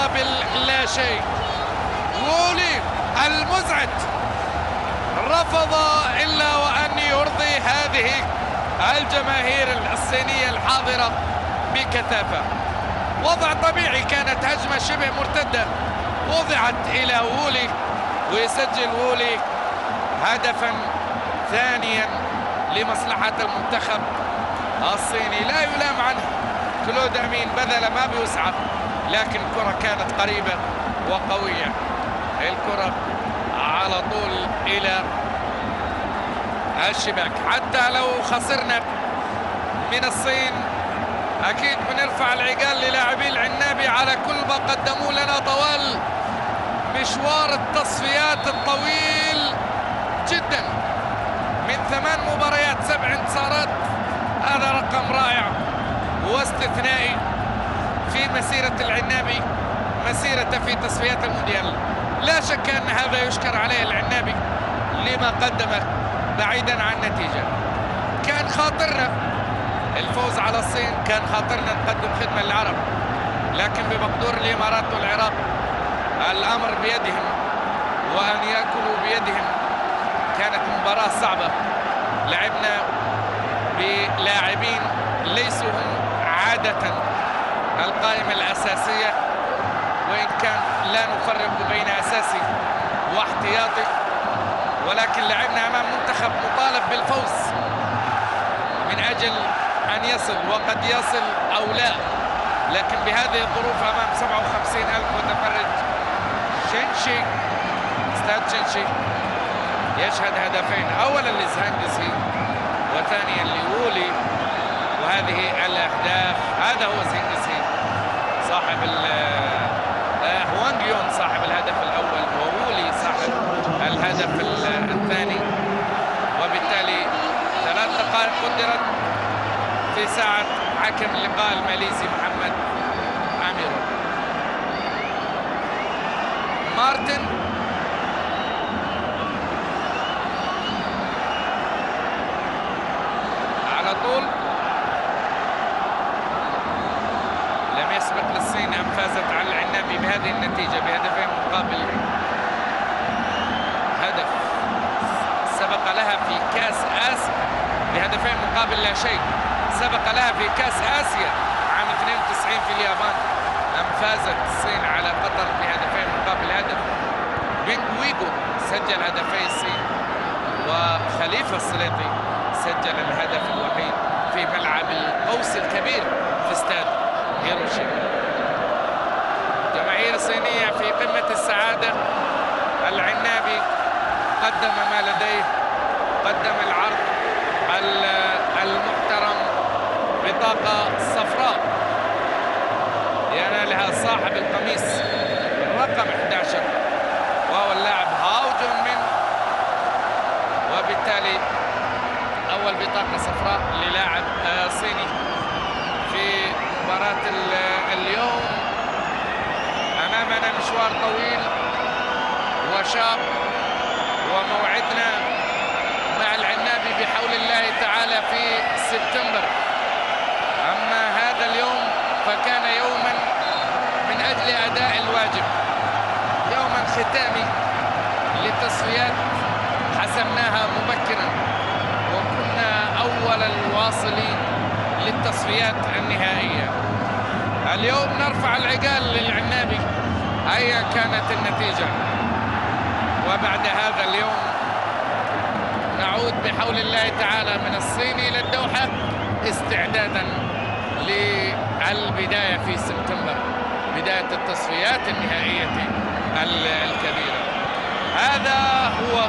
مقابل لا شيء. وولي المزعج. رفض إلا وأن يرضي هذه الجماهير الصينية الحاضرة بكثافة. وضع طبيعي كانت هجمة شبه مرتدة. وضعت إلى وولي ويسجل وولي هدفا ثانيا لمصلحة المنتخب الصيني. لا يلام عنه. كلود أمين بذل ما بيسعى لكن الكرة كانت قريبة وقوية. الكرة على طول إلى الشباك. حتى لو خسرنا من الصين أكيد بنرفع العقال للاعبي العنابي. على كل ما قدموا لنا طوال مشوار التصفيات الطويل جدا. من ثمان مباريات سبع انتصارات هذا رقم رائع واستثنائي. في مسيرة العنابي. مسيرته في تصفيات المونديال. لا شك أن هذا يشكر عليه العنابي لما قدمه بعيدا عن النتيجة. كان خاطرنا. الفوز على الصين كان خاطرنا نقدم خدمة للعرب. لكن بمقدور الإمارات والعراق الأمر بيدهم وأن يأكلوا بيدهم كانت مباراة صعبة. لعبنا بلاعبين ليسوا هم عادة. القائمة الأساسية وإن كان لا نفرق بين أساسي واحتياطي ولكن لعبنا أمام منتخب مطالب بالفوز من أجل أن يصل وقد يصل أو لا. لكن بهذه الظروف أمام 57 ألف متفرج شنشي استاد شنشي يشهد هدفين. أولا لزهنجسي وثانيا لولي وهذه الأهداف. هذا هو زهنجسي صاحب هوانغ يون صاحب الهدف الأول وولي صاحب الهدف الثاني. وبالتالي ثلاث دقائق قدرت في ساعة حكم اللقاء الماليزي محمد عامر مارتن على طول لم يسبق للصين أن فازت على العنابي بهذه النتيجة بهدفين مقابل هدف سبق لها في كاس آسيا بهدفين شيء سبق لها في كأس آسيا. عام 92 في اليابان أن فازت الصين على قطر بهدفين مقابل هدف. بينغ ويغو سجل هدفي الصين وخليفة السليطي سجل الهدف الوحيد في ملعب القوس الكبير في استاد هيروشيما. جماهير صينية في قمة السعادة العنابي قدم ما لديه قدم العرض بطاقة صفراء. ينالها صاحب القميص رقم 11 وهو اللاعب هاو جون من وبالتالي أول بطاقة صفراء للاعب آه، صيني في مباراة اليوم. أمامنا مشوار طويل وشاق وموعدنا مع العنابي بحول الله تعالى في سبتمبر أما هذا اليوم فكان يوما من أجل أداء الواجب. يوما ختامي لتصفيات حسمناها مبكرا وكنا أول الواصلين للتصفيات النهائية. اليوم نرفع العقال للعنابي. أيا كانت النتيجة. وبعد هذا اليوم نعود بحول الله تعالى من الصين إلى الدوحة استعدادا للبداية في سبتمبر. بداية التصفيات النهائية الكبيرة. هذا هو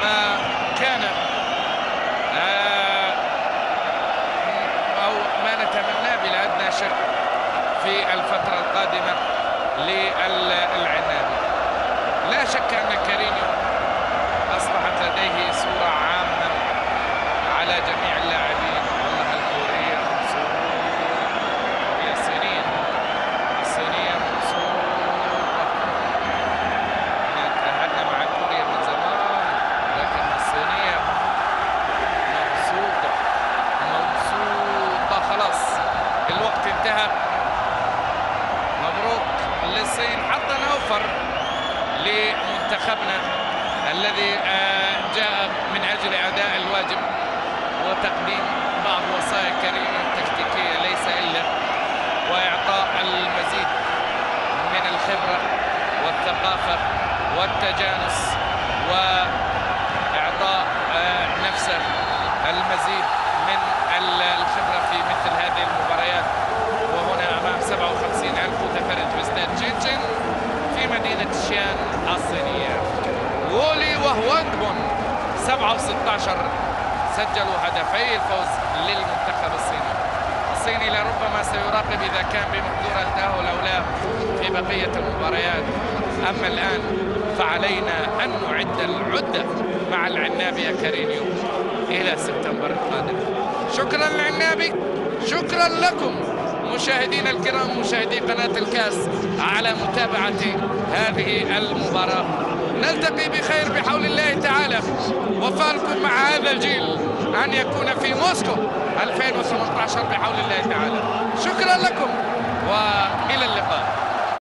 ما كان آه، أو ما نتمناه بلا أدنى شك في الفترة القادمة للعنابي لا شك أن كارينيو أصبحت لديه صورة